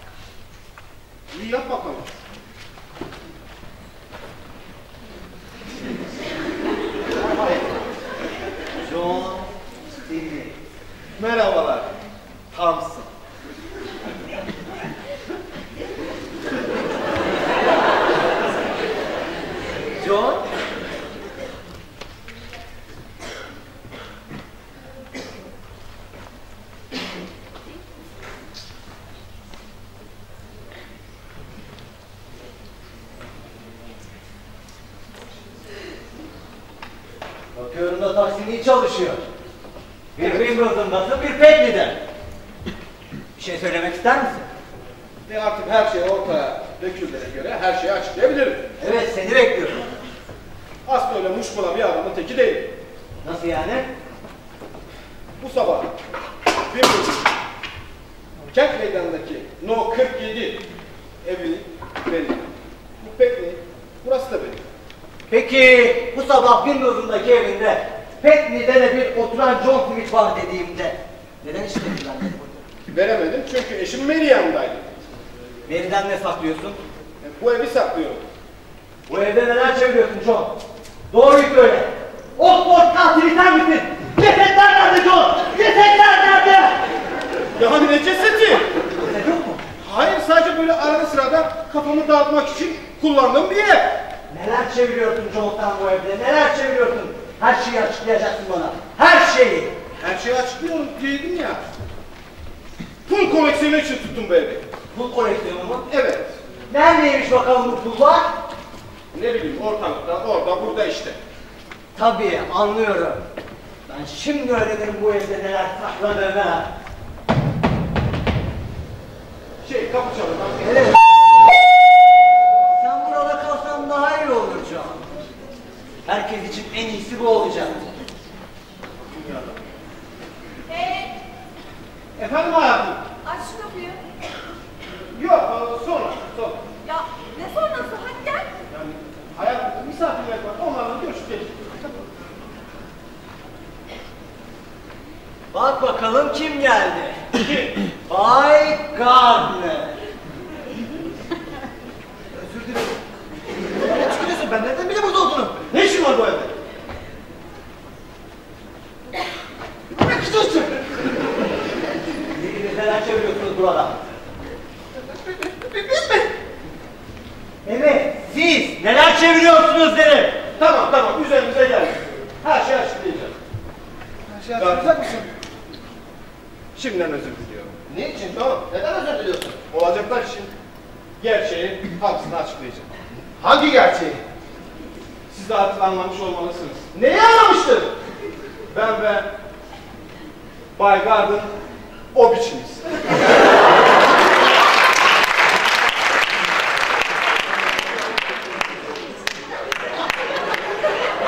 Speaker 3: İyi yap bakalım.
Speaker 2: John Stanley.
Speaker 3: Merhabalar.
Speaker 2: Thompson. John? Bakıyorum çalışıyor. Bir Wimbledon'dasın, bir Pekli'de. Bir şey söylemek ister misin?
Speaker 3: Ve artık her şey ortaya döküldüğüne göre her şeyi açıklayabilirim.
Speaker 2: Evet, seni bekliyorum.
Speaker 3: Aslında öyle muşmula bir adamın teki değil.
Speaker 2: Nasıl yani?
Speaker 3: Bu sabah bir Kent meydanındaki No 47 evi benim. Bu Pekni, burası da benim.
Speaker 2: Peki bu sabah Wimbledon'daki evinde Pekni'de de bir oturan John Smith var dediğimde neden işledin ben burada?
Speaker 3: Veremedim çünkü eşim Mary yanındaydı.
Speaker 2: Veriden ne saklıyorsun?
Speaker 3: E, Bu evi saklıyorum.
Speaker 2: Bu evde neler çeviriyorsun John? Doğruyu söyle. Oxford katili sen misin? Cesetler nerede John? Cesetler nerede?
Speaker 3: Ya ne cesedi?
Speaker 2: Ceset yok mu?
Speaker 3: Hayır sadece böyle arada sırada kafamı dağıtmak için kullandığım bir yer.
Speaker 2: Neler çeviriyorsun John sen bu evde? Neler çeviriyorsun? Her şeyi açıklayacaksın bana. Her şeyi.
Speaker 3: Her şeyi açıklıyorum dedim ya. Pul koleksiyonu için tuttum bu evi.
Speaker 2: Pul koleksiyonu mu?
Speaker 3: Evet.
Speaker 2: Neredeymiş bakalım bu pullar?
Speaker 3: Ne bileyim ortalıkta, orada, burada işte.
Speaker 2: Tabii anlıyorum. Ben şimdi öğrenirim bu evde neler sakladığını.
Speaker 3: Şey kapı çalıyor. ben-
Speaker 2: Evet. Sen burada kalsan daha iyi olur. En iyisi bu olacak.
Speaker 7: Ee,
Speaker 3: Efendim hayatım?
Speaker 7: Aç şu kapıyı.
Speaker 3: Yok e, sonra sonra.
Speaker 7: Ya ne sonrası hadi gel.
Speaker 3: Yani hayatım misafirler var onlarla görüşeceğiz.
Speaker 2: Bak bakalım kim geldi. <clears throat> Bay Gardner.
Speaker 5: Özür dilerim. Ne çıkıyorsun ben nereden bile burada olduğunu?
Speaker 2: Ne işin var bu evde?
Speaker 5: Kızıyorsun?
Speaker 2: Biriniz neler çeviriyorsunuz burada?
Speaker 5: Biz mi?
Speaker 2: Evet, siz neler çeviriyorsunuz derim.
Speaker 3: Tamam tamam üzerimize gel. Her şeyi açıklayacağım.
Speaker 5: Şey yapacak mısın?
Speaker 3: Şimdiden özür diliyorum.
Speaker 5: Ne için? Tamam. Neden özür diliyorsun?
Speaker 3: Olacaklar için gerçeği hapsını açıklayacağım.
Speaker 5: Hangi gerçeği?
Speaker 3: Siz de artık anlamış olmalısınız.
Speaker 5: Neyi anlamıştın?
Speaker 3: Ben ve Bay Garden o biçimiz.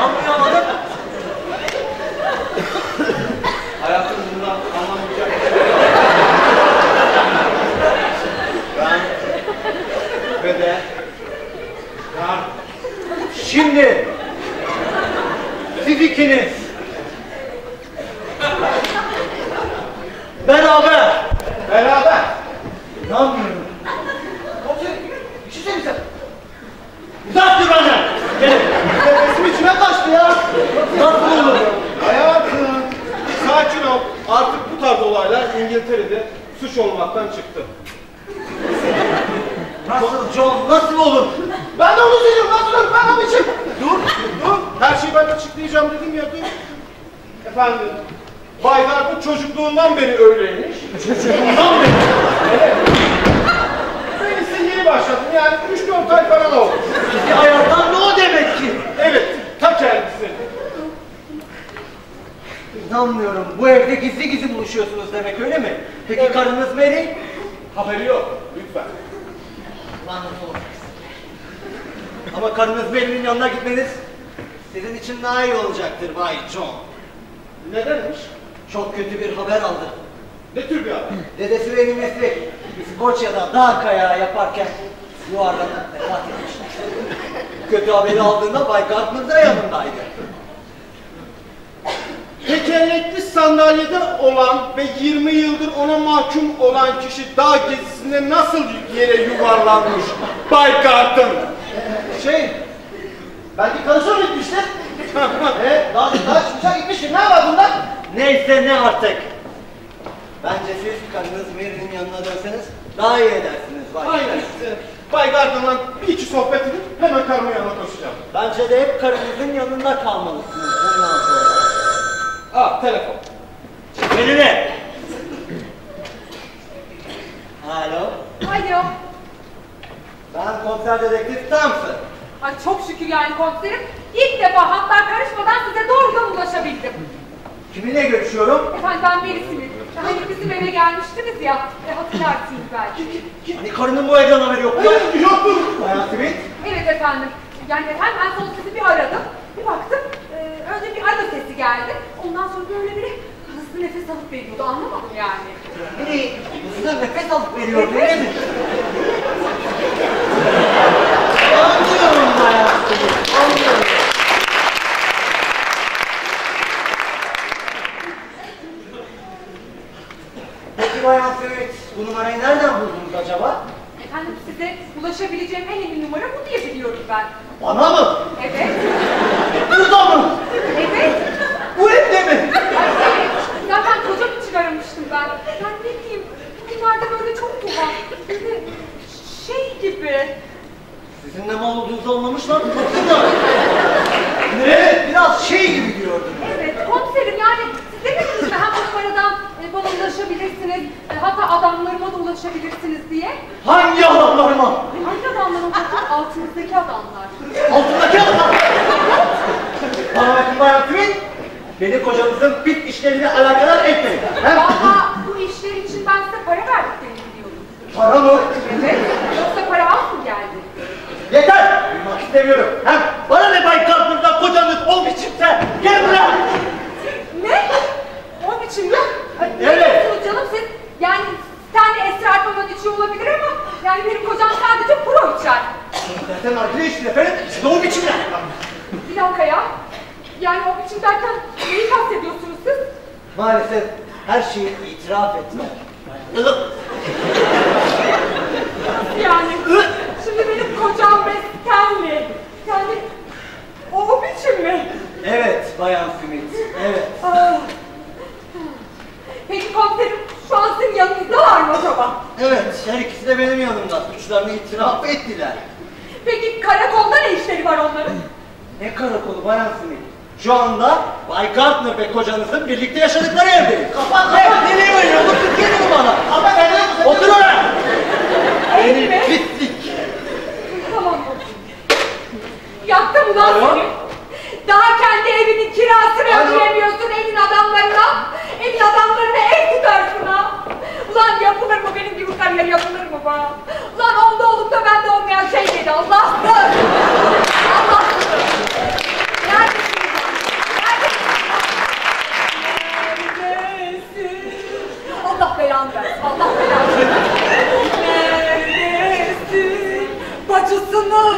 Speaker 2: Anlayamadım.
Speaker 3: Hayatım bundan anlamayacak bir şey yok.
Speaker 2: Ben ve de
Speaker 3: Garden.
Speaker 2: şimdi siz ikiniz beraber
Speaker 3: Beraber.
Speaker 2: inanmıyorum.
Speaker 5: Komiserim, bir şey söyleyeceğim.
Speaker 2: Uzak dur benden. Gelin.
Speaker 5: Nefesim içime kaçtı ya.
Speaker 2: Nasıl olur?
Speaker 3: Hayatım. Sakin ol. Artık bu tarz olaylar İngiltere'de suç olmaktan çıktı.
Speaker 2: Nasıl John? Nasıl olur?
Speaker 5: Ben de onu söylüyorum. Nasıl olur? Ben o biçim.
Speaker 3: Dur, dur. Her şeyi ben açıklayacağım dedim ya, dur. Efendim, Bay Garden çocukluğundan beri öyleymiş. Çocukluğundan beri? Evet. Ben ise yeni başladım, yani 3-4 ay falan oldu.
Speaker 2: Bizi hayattan ne o demek ki?
Speaker 3: Evet, ta kendisi.
Speaker 2: İnanmıyorum. Bu evde gizli gizli buluşuyorsunuz demek öyle mi? Peki
Speaker 3: Evet.
Speaker 2: karınız Mary?
Speaker 3: Haberi yok, lütfen.
Speaker 2: Lanet olsun. Ama karınız Mary'nin yanına gitmeniz sizin için daha iyi olacaktır Bay John.
Speaker 3: Nedenmiş?
Speaker 2: Çok kötü bir haber aldı.
Speaker 3: Ne tür bir haber?
Speaker 2: Dedesi ve ninesi İskoçya'da dağ kayağı yaparken yuvarlanıp vefat etmişler. Kötü haberi aldığında Bay Gardner da yanındaydı.
Speaker 3: Tekerlekli sandalyede olan ve 20 yıldır ona mahkum olan kişi dağ gezisinde nasıl yere yuvarlanmış? Bay Garden.
Speaker 5: Şey, belki karısı öyle gitmiştir. e, daha, daha çıkmışa gitmiştir. Ne var bunda?
Speaker 2: Neyse ne artık. Bence siz karınız Mary'nin yanına dönseniz daha iyi edersiniz Bay
Speaker 3: Aynen. Bay Garden'la bir iki sohbet edip hemen karımın yanına koşacağım.
Speaker 2: Bence de hep karınızın yanında kalmalısınız bundan sonra.
Speaker 3: Ah telefon.
Speaker 2: Benimle. Alo.
Speaker 6: Alo.
Speaker 2: Ben komiser dedektif Thompson.
Speaker 6: Ay çok şükür yani komiserim. İlk defa hatlar karışmadan size doğrudan ulaşabildim.
Speaker 2: Kiminle görüşüyorum?
Speaker 6: Efendim ben Melis'im. Hani bizim eve gelmiştiniz ya. E, hatırlarsınız belki.
Speaker 2: Hani karının bu evden haberi yok.
Speaker 3: Hayır yoktur.
Speaker 2: Bayan Smith.
Speaker 6: Evet efendim. Yani efendim en son sizi bir aradım. Bir baktım. e, önce bir araba sesi geldi. Ondan sonra böyle biri hızlı nefes alıp veriyordu. Anlamadım yani.
Speaker 2: Biri hızlı nefes alıp veriyor öyle mi? Anlıyorum Bayan Smith. Anlıyorum. Peki Bayan Smith bu numarayı nereden buldunuz acaba?
Speaker 6: Efendim size ulaşabileceğim en emin numara bu diye biliyorum ben.
Speaker 2: Bana mı?
Speaker 6: Evet.
Speaker 2: Burada mı?
Speaker 6: Evet.
Speaker 2: Bu evde mi?
Speaker 6: Ay, evet. Zaten kocam için aramıştım ben. Yani ne diyeyim, bugünlerde böyle çok tuhaf. Böyle şey gibi.
Speaker 2: Sizin ne mal olduğunuzu anlamışlar mı? Bakın Evet, biraz şey gibi diyordum.
Speaker 6: Evet, komiserim yani siz demediniz mi hem bu numaradan e, bana ulaşabilirsiniz, e, hatta adamlarıma da ulaşabilirsiniz diye.
Speaker 2: Hangi adamlarıma?
Speaker 6: Hangi adamlar olacak? Altınızdaki adamlar.
Speaker 2: Altındaki adamlar. Bana bakın Bayan Smith. Beni kocamızın bit işleriyle alakadar etmeyin.
Speaker 6: Valla bu işler için ben size para verdiklerini biliyordum.
Speaker 2: para mı?
Speaker 6: Evet, yoksa para az mı geldi?
Speaker 2: Yeter! Duymak istemiyorum. Hem bana ne Bay Carpenter'dan kocanız o biçimse gel buraya.
Speaker 6: Ne? O biçim yok. Ay, ne
Speaker 2: Evet.
Speaker 6: diyorsunuz canım siz? Yani bir tane esrar falan içiyor olabilir ama yani benim kocam sadece pro içer.
Speaker 2: Zaten arkadaş için efendim, işte o biçimler.
Speaker 6: Bir dakika ya. Yani o biçim derken neyi kastediyorsunuz siz?
Speaker 2: Maalesef her şeyi itiraf ettiler.
Speaker 6: Yani şimdi benim kocam ve Stanley. Yani o, o biçim mi?
Speaker 2: Evet Bayan Smith, evet.
Speaker 6: Ah. Peki komiserim şu an sizin yanınızdalar mı acaba?
Speaker 2: Evet, her ikisi de benim yanımda. Suçlarını itiraf ettiler.
Speaker 6: Peki karakolda ne işleri var onların?
Speaker 2: Ne karakolu Bayan Smith? Şu anda Bay Gardner ve kocanızın birlikte yaşadıkları evdeyiz.
Speaker 4: Kapat,
Speaker 2: Ne?
Speaker 4: kapat.
Speaker 2: Nereye oynuyor? Otur gelin bana.
Speaker 4: Kapat musun?
Speaker 2: Otur oraya.
Speaker 6: Mi?
Speaker 2: pislik.
Speaker 6: Tamam Yaktım ulan seni. Daha kendi evinin kirasını
Speaker 2: Alo?
Speaker 6: ödeyemiyorsun evin adamlarına. Evin adamlarına ev tutarsın ha. Ulan yapılır mı benim gibi karıya yapılır mı bana? Ulan onda olup da bende olmayan şey dedi Allah'tır. Allah'tır. Neredesin? Allah belanı versin. Allah belanı versin. Neredesin? Bacısını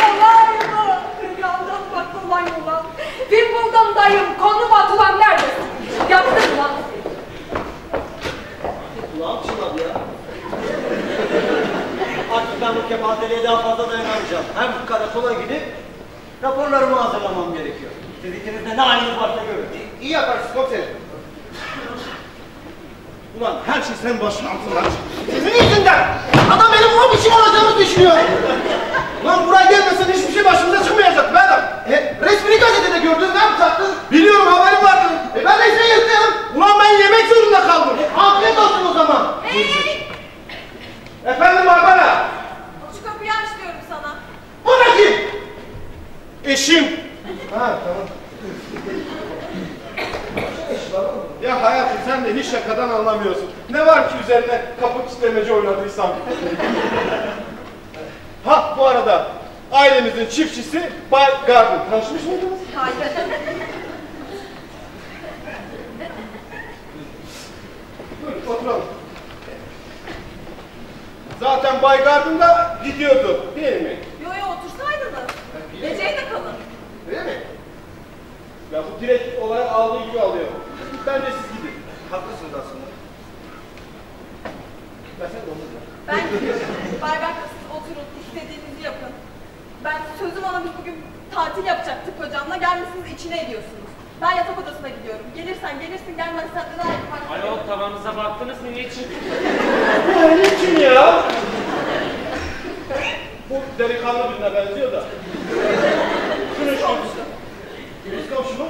Speaker 6: kolay mı? Beni anlatmak kolay mı lan? Wimbledon'dayım. Atılan neredesin? Yaptın lan.
Speaker 2: Kulağım çınladı ya. Artık ben bu kepazeliğe daha fazla dayanamayacağım. Hem karakola gidip raporlarımı hazırlamam gerekiyor. Siz ikiniz de ne haliniz varsa görün.
Speaker 4: İyi yaparsın komiserim.
Speaker 3: Ulan her şey senin başının altından çıktı.
Speaker 4: Sizin yüzünden. Adam benim o biçim olacağımı düşünüyor.
Speaker 3: Lan buraya gelmesen hiçbir şey başımıza çıkmayacak be adam.
Speaker 4: E, resmini gazetede gördün ne yapacaktın?
Speaker 3: Biliyorum haberim vardı.
Speaker 4: E, ben resmi yırttım.
Speaker 3: Ulan ben yemek zorunda kaldım.
Speaker 4: E, afiyet olsun o zaman.
Speaker 3: Efendim Barbara.
Speaker 1: Şu kapıyı aç diyorum sana.
Speaker 4: Bu da kim?
Speaker 3: Eşim.
Speaker 4: Ha tamam.
Speaker 3: Ya hayatım sen de hiç şakadan anlamıyorsun. Ne var ki üzerine kapı kitlemeci oynadıysam. ha bu arada ailemizin çiftçisi Bay Garden. Tanışmış mıydınız?
Speaker 1: Hayır.
Speaker 3: Buyurun oturalım. Zaten Bay Garden da gidiyordu değil mi?
Speaker 1: Yo yo otursaydınız. Geceyi de kalın.
Speaker 4: Öyle mi?
Speaker 3: Ya bu direkt olay aldığı gibi alıyor. Bence siz gidin.
Speaker 4: Haklısınız aslında.
Speaker 3: Versene onu da.
Speaker 1: Ben gidiyorum. Bay Berk siz oturun istediğinizi yapın. Ben sözüm ona biz bugün tatil yapacaktık hocamla. Gelmişsiniz içine ediyorsunuz. Ben yatak odasına gidiyorum. Gelirsen gelirsin gelmezsen de daha iyi.
Speaker 5: Ayol tavanınıza baktınız mı? Niçin?
Speaker 3: Ne kim ya? Bu delikanlı birine benziyor da. Şunu şu. Üst komşu mu?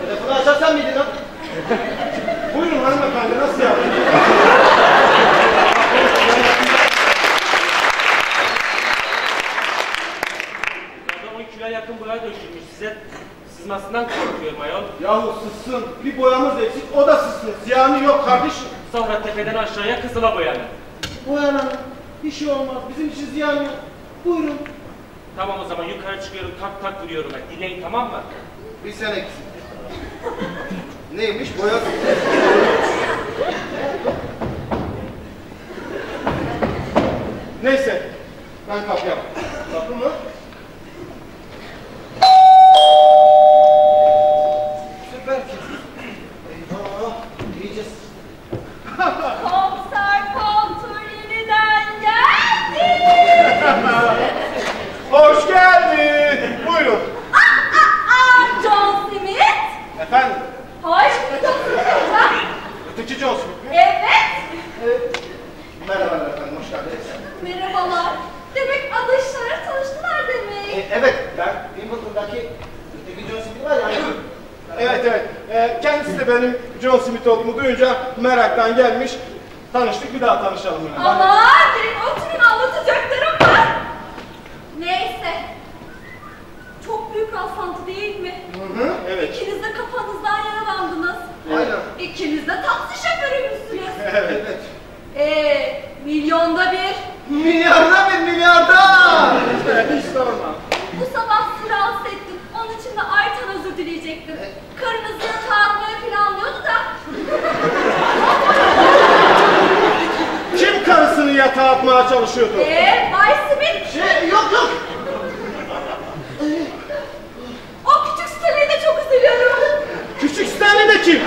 Speaker 4: Telefonu açarsan mıydın lan?
Speaker 3: Buyurun hanımefendi nasıl yapayım?
Speaker 5: Adam 10 kiloya yakın boya dökülmüş. Size sızmasından korkuyorum ayol.
Speaker 3: Yahu sızsın. Bir boyamız eksik o da sızsın. Ziyanı yok kardeşim.
Speaker 5: Sonra tepeden aşağıya kızıla boyanın.
Speaker 3: Boyanın. Bir şey olmaz. Bizim için ziyan yok. Buyurun.
Speaker 5: Tamam o zaman yukarı çıkıyorum tak tak vuruyorum ben. Dinleyin tamam mı?
Speaker 4: Bir sen eksik. Neymiş boya?
Speaker 3: Neyse. Ben kapıya bak. Kapı mı?
Speaker 4: Süper ki. Eyvah. İyice
Speaker 1: Komiser kontrol yeniden geldi.
Speaker 3: Hoş geldin. Buyurun.
Speaker 1: Aa, John Smith.
Speaker 3: Efendim.
Speaker 1: Hayır, John Smith. ha?
Speaker 3: Öteki John Smith mi?
Speaker 1: Evet.
Speaker 4: Merhabalar efendim, hoş geldiniz.
Speaker 1: Merhabalar. Demek adaşlara tanıştılar
Speaker 4: E,
Speaker 1: demek.
Speaker 4: evet, ben Wimbledon'daki öteki John Smith var ya. hani.
Speaker 3: Evet evet. Ee, kendisi de benim John Smith olduğumu duyunca meraktan gelmiş. Tanıştık bir daha tanışalım. Yani.
Speaker 1: Aman direkt oturun anlatacaklarım var. Neyse. Çok büyük rastlantı değil mi?
Speaker 3: Hı hı, evet.
Speaker 1: İkiniz de kafanızdan yaralandınız.
Speaker 4: Aynen.
Speaker 1: İkiniz de taksi şoförüymüşsünüz.
Speaker 3: Evet.
Speaker 1: Eee milyonda bir.
Speaker 4: Milyarda bir milyarda.
Speaker 3: Hiç sorma.
Speaker 1: Bu sabah sizi rahatsız ettim. Onun için de Aytan özür dileyecektim. Karınızı yatağa atmayı planlıyordu da.
Speaker 3: Kim çalışıyordu.
Speaker 6: Eee Bay Smith
Speaker 4: Şey yok yok.
Speaker 6: o küçük Stanley'i de çok üzülüyorum.
Speaker 3: Küçük Stanley de kim?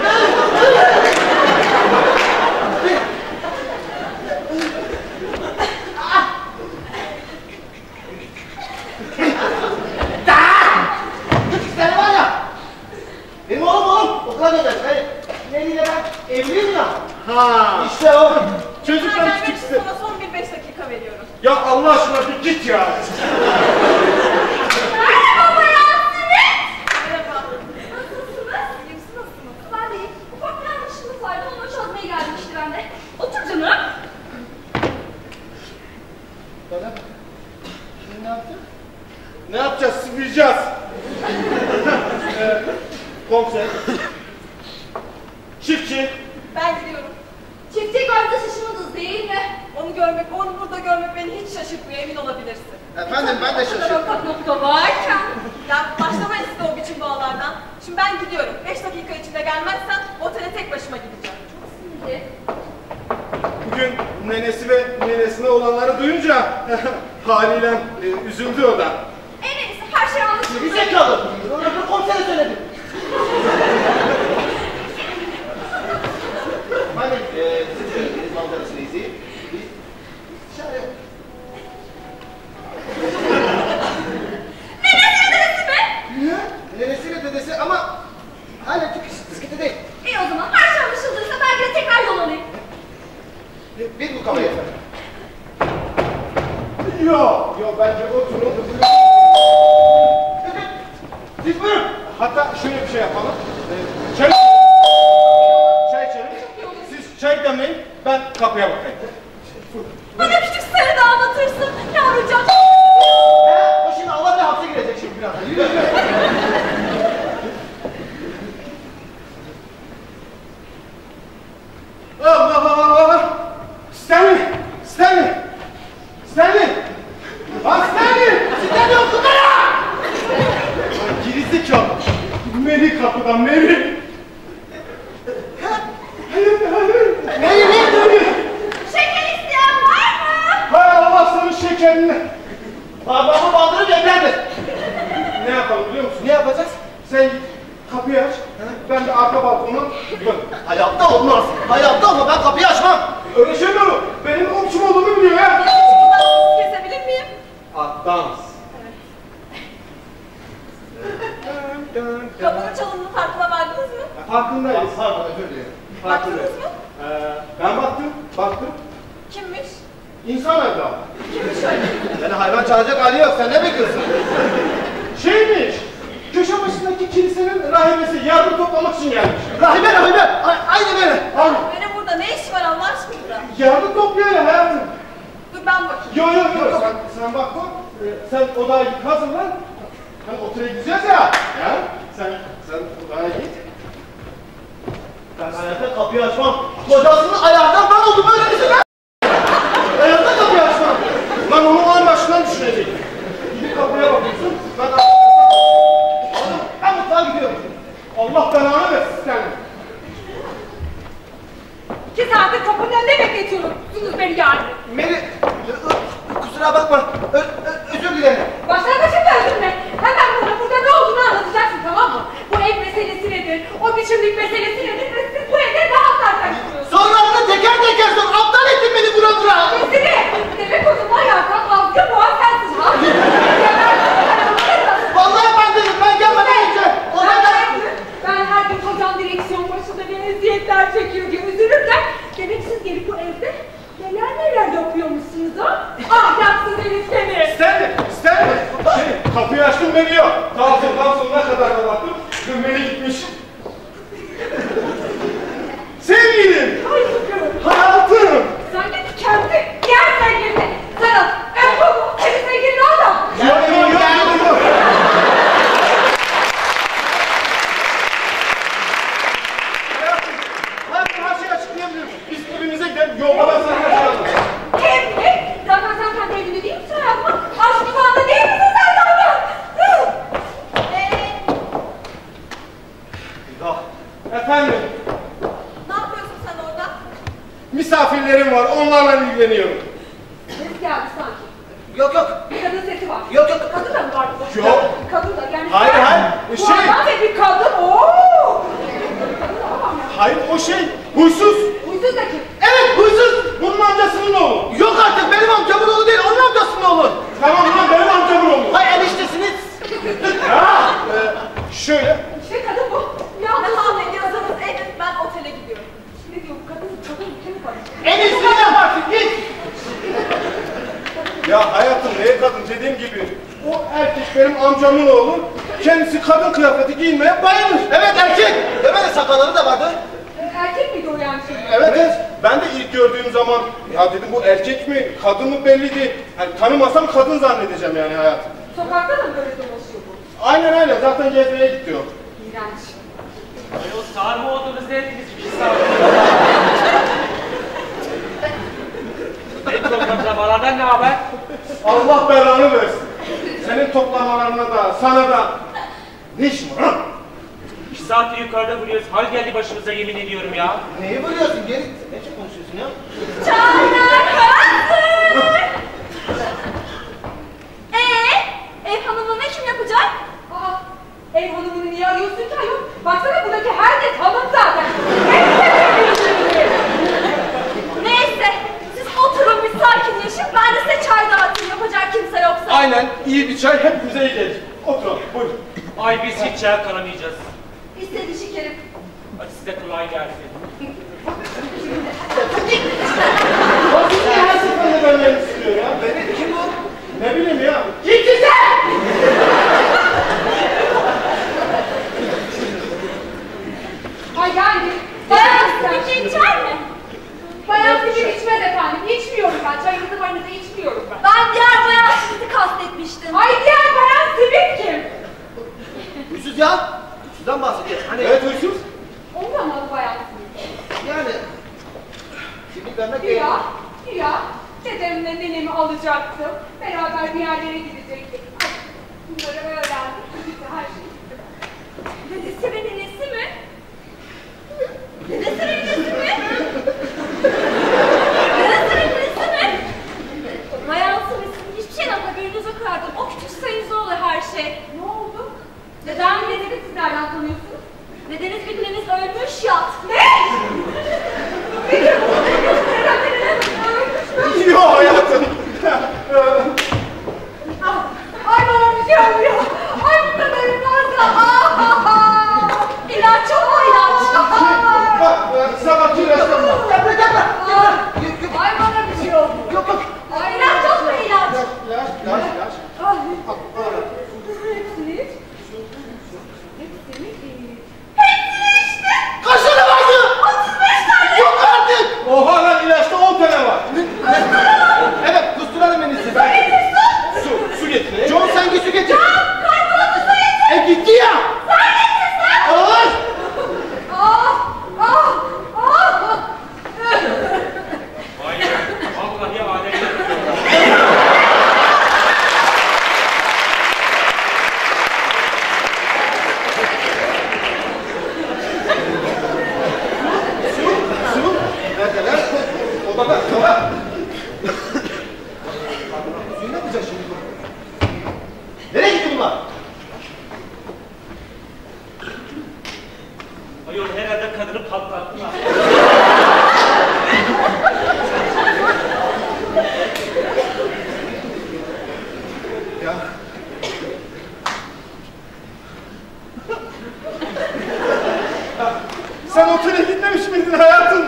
Speaker 3: miydin hayatım?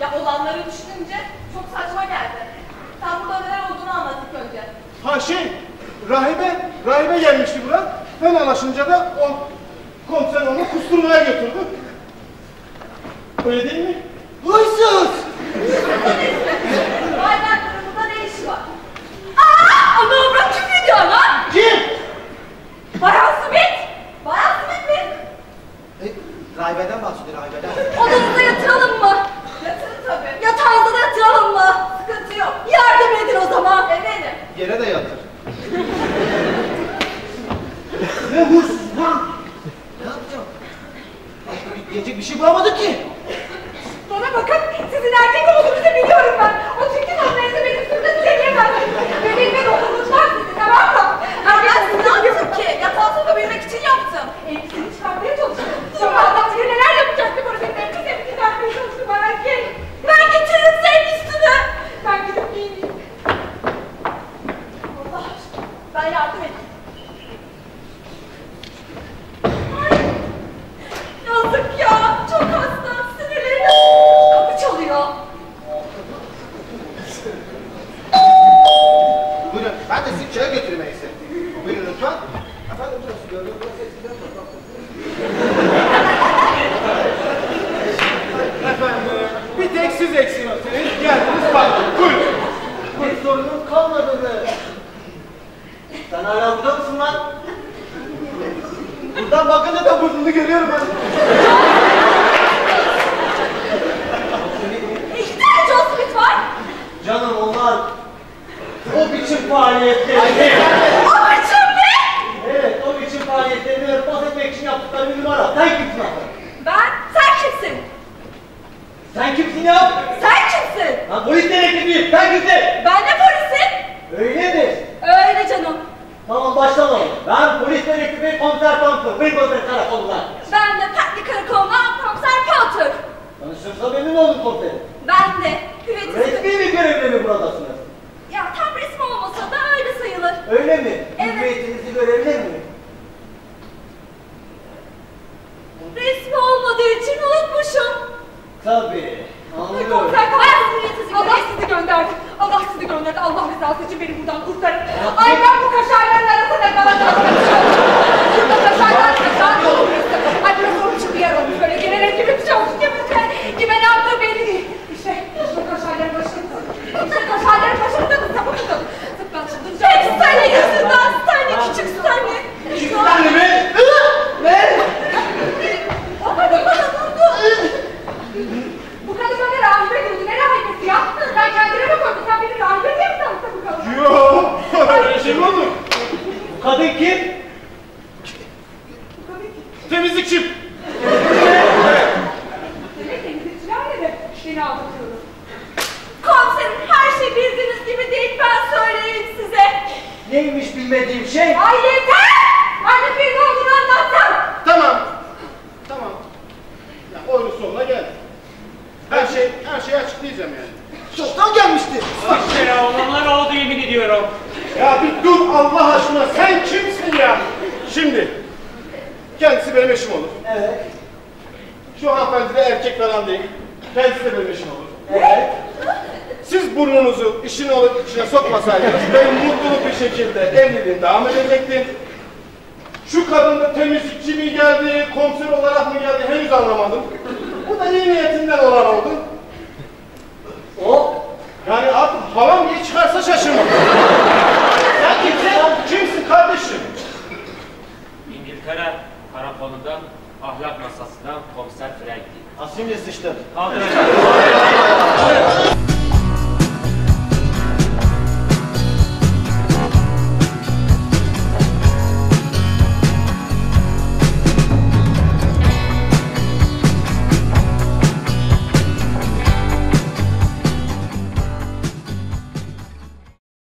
Speaker 7: Ya olanları düşününce çok saçma geldi. Sen burada neler olduğunu anladık önce.
Speaker 3: Ha şey, rahibe, rahibe gelmişti bura. Ben anlaşınca da o komiser onu kusturmaya götürdü. Öyle değil mi?
Speaker 5: Huysuz! <laughs>
Speaker 7: Baylar kırmızıda ne işi var? Aa! Ana avrat küfrediyor lan!
Speaker 5: Kim?
Speaker 7: Bayan Smith! Bayan Smith mi?
Speaker 5: E, rahibeden bahsediyor rahibeden.
Speaker 7: O da
Speaker 5: yere de yatır.
Speaker 3: ne huysuz lan?
Speaker 5: Ne yapacağım? Başka bir yiyecek bir şey bulamadık ki.
Speaker 6: Bana bakın, sizin erkek olduğunuzu biliyorum ben. O çirkin anlarınızı benim üstümde söyleyemezsiniz. Bebeğime
Speaker 9: dokunulmaz sizi,
Speaker 2: tamam mı?
Speaker 1: Erkek sizi ne
Speaker 2: yaptın ki? Yatağı sonu büyümek için yaptım. Sırsa benim oğlum korteli.
Speaker 1: Ben de. Küvetin...
Speaker 2: Resmi mi görevli mi
Speaker 6: burada?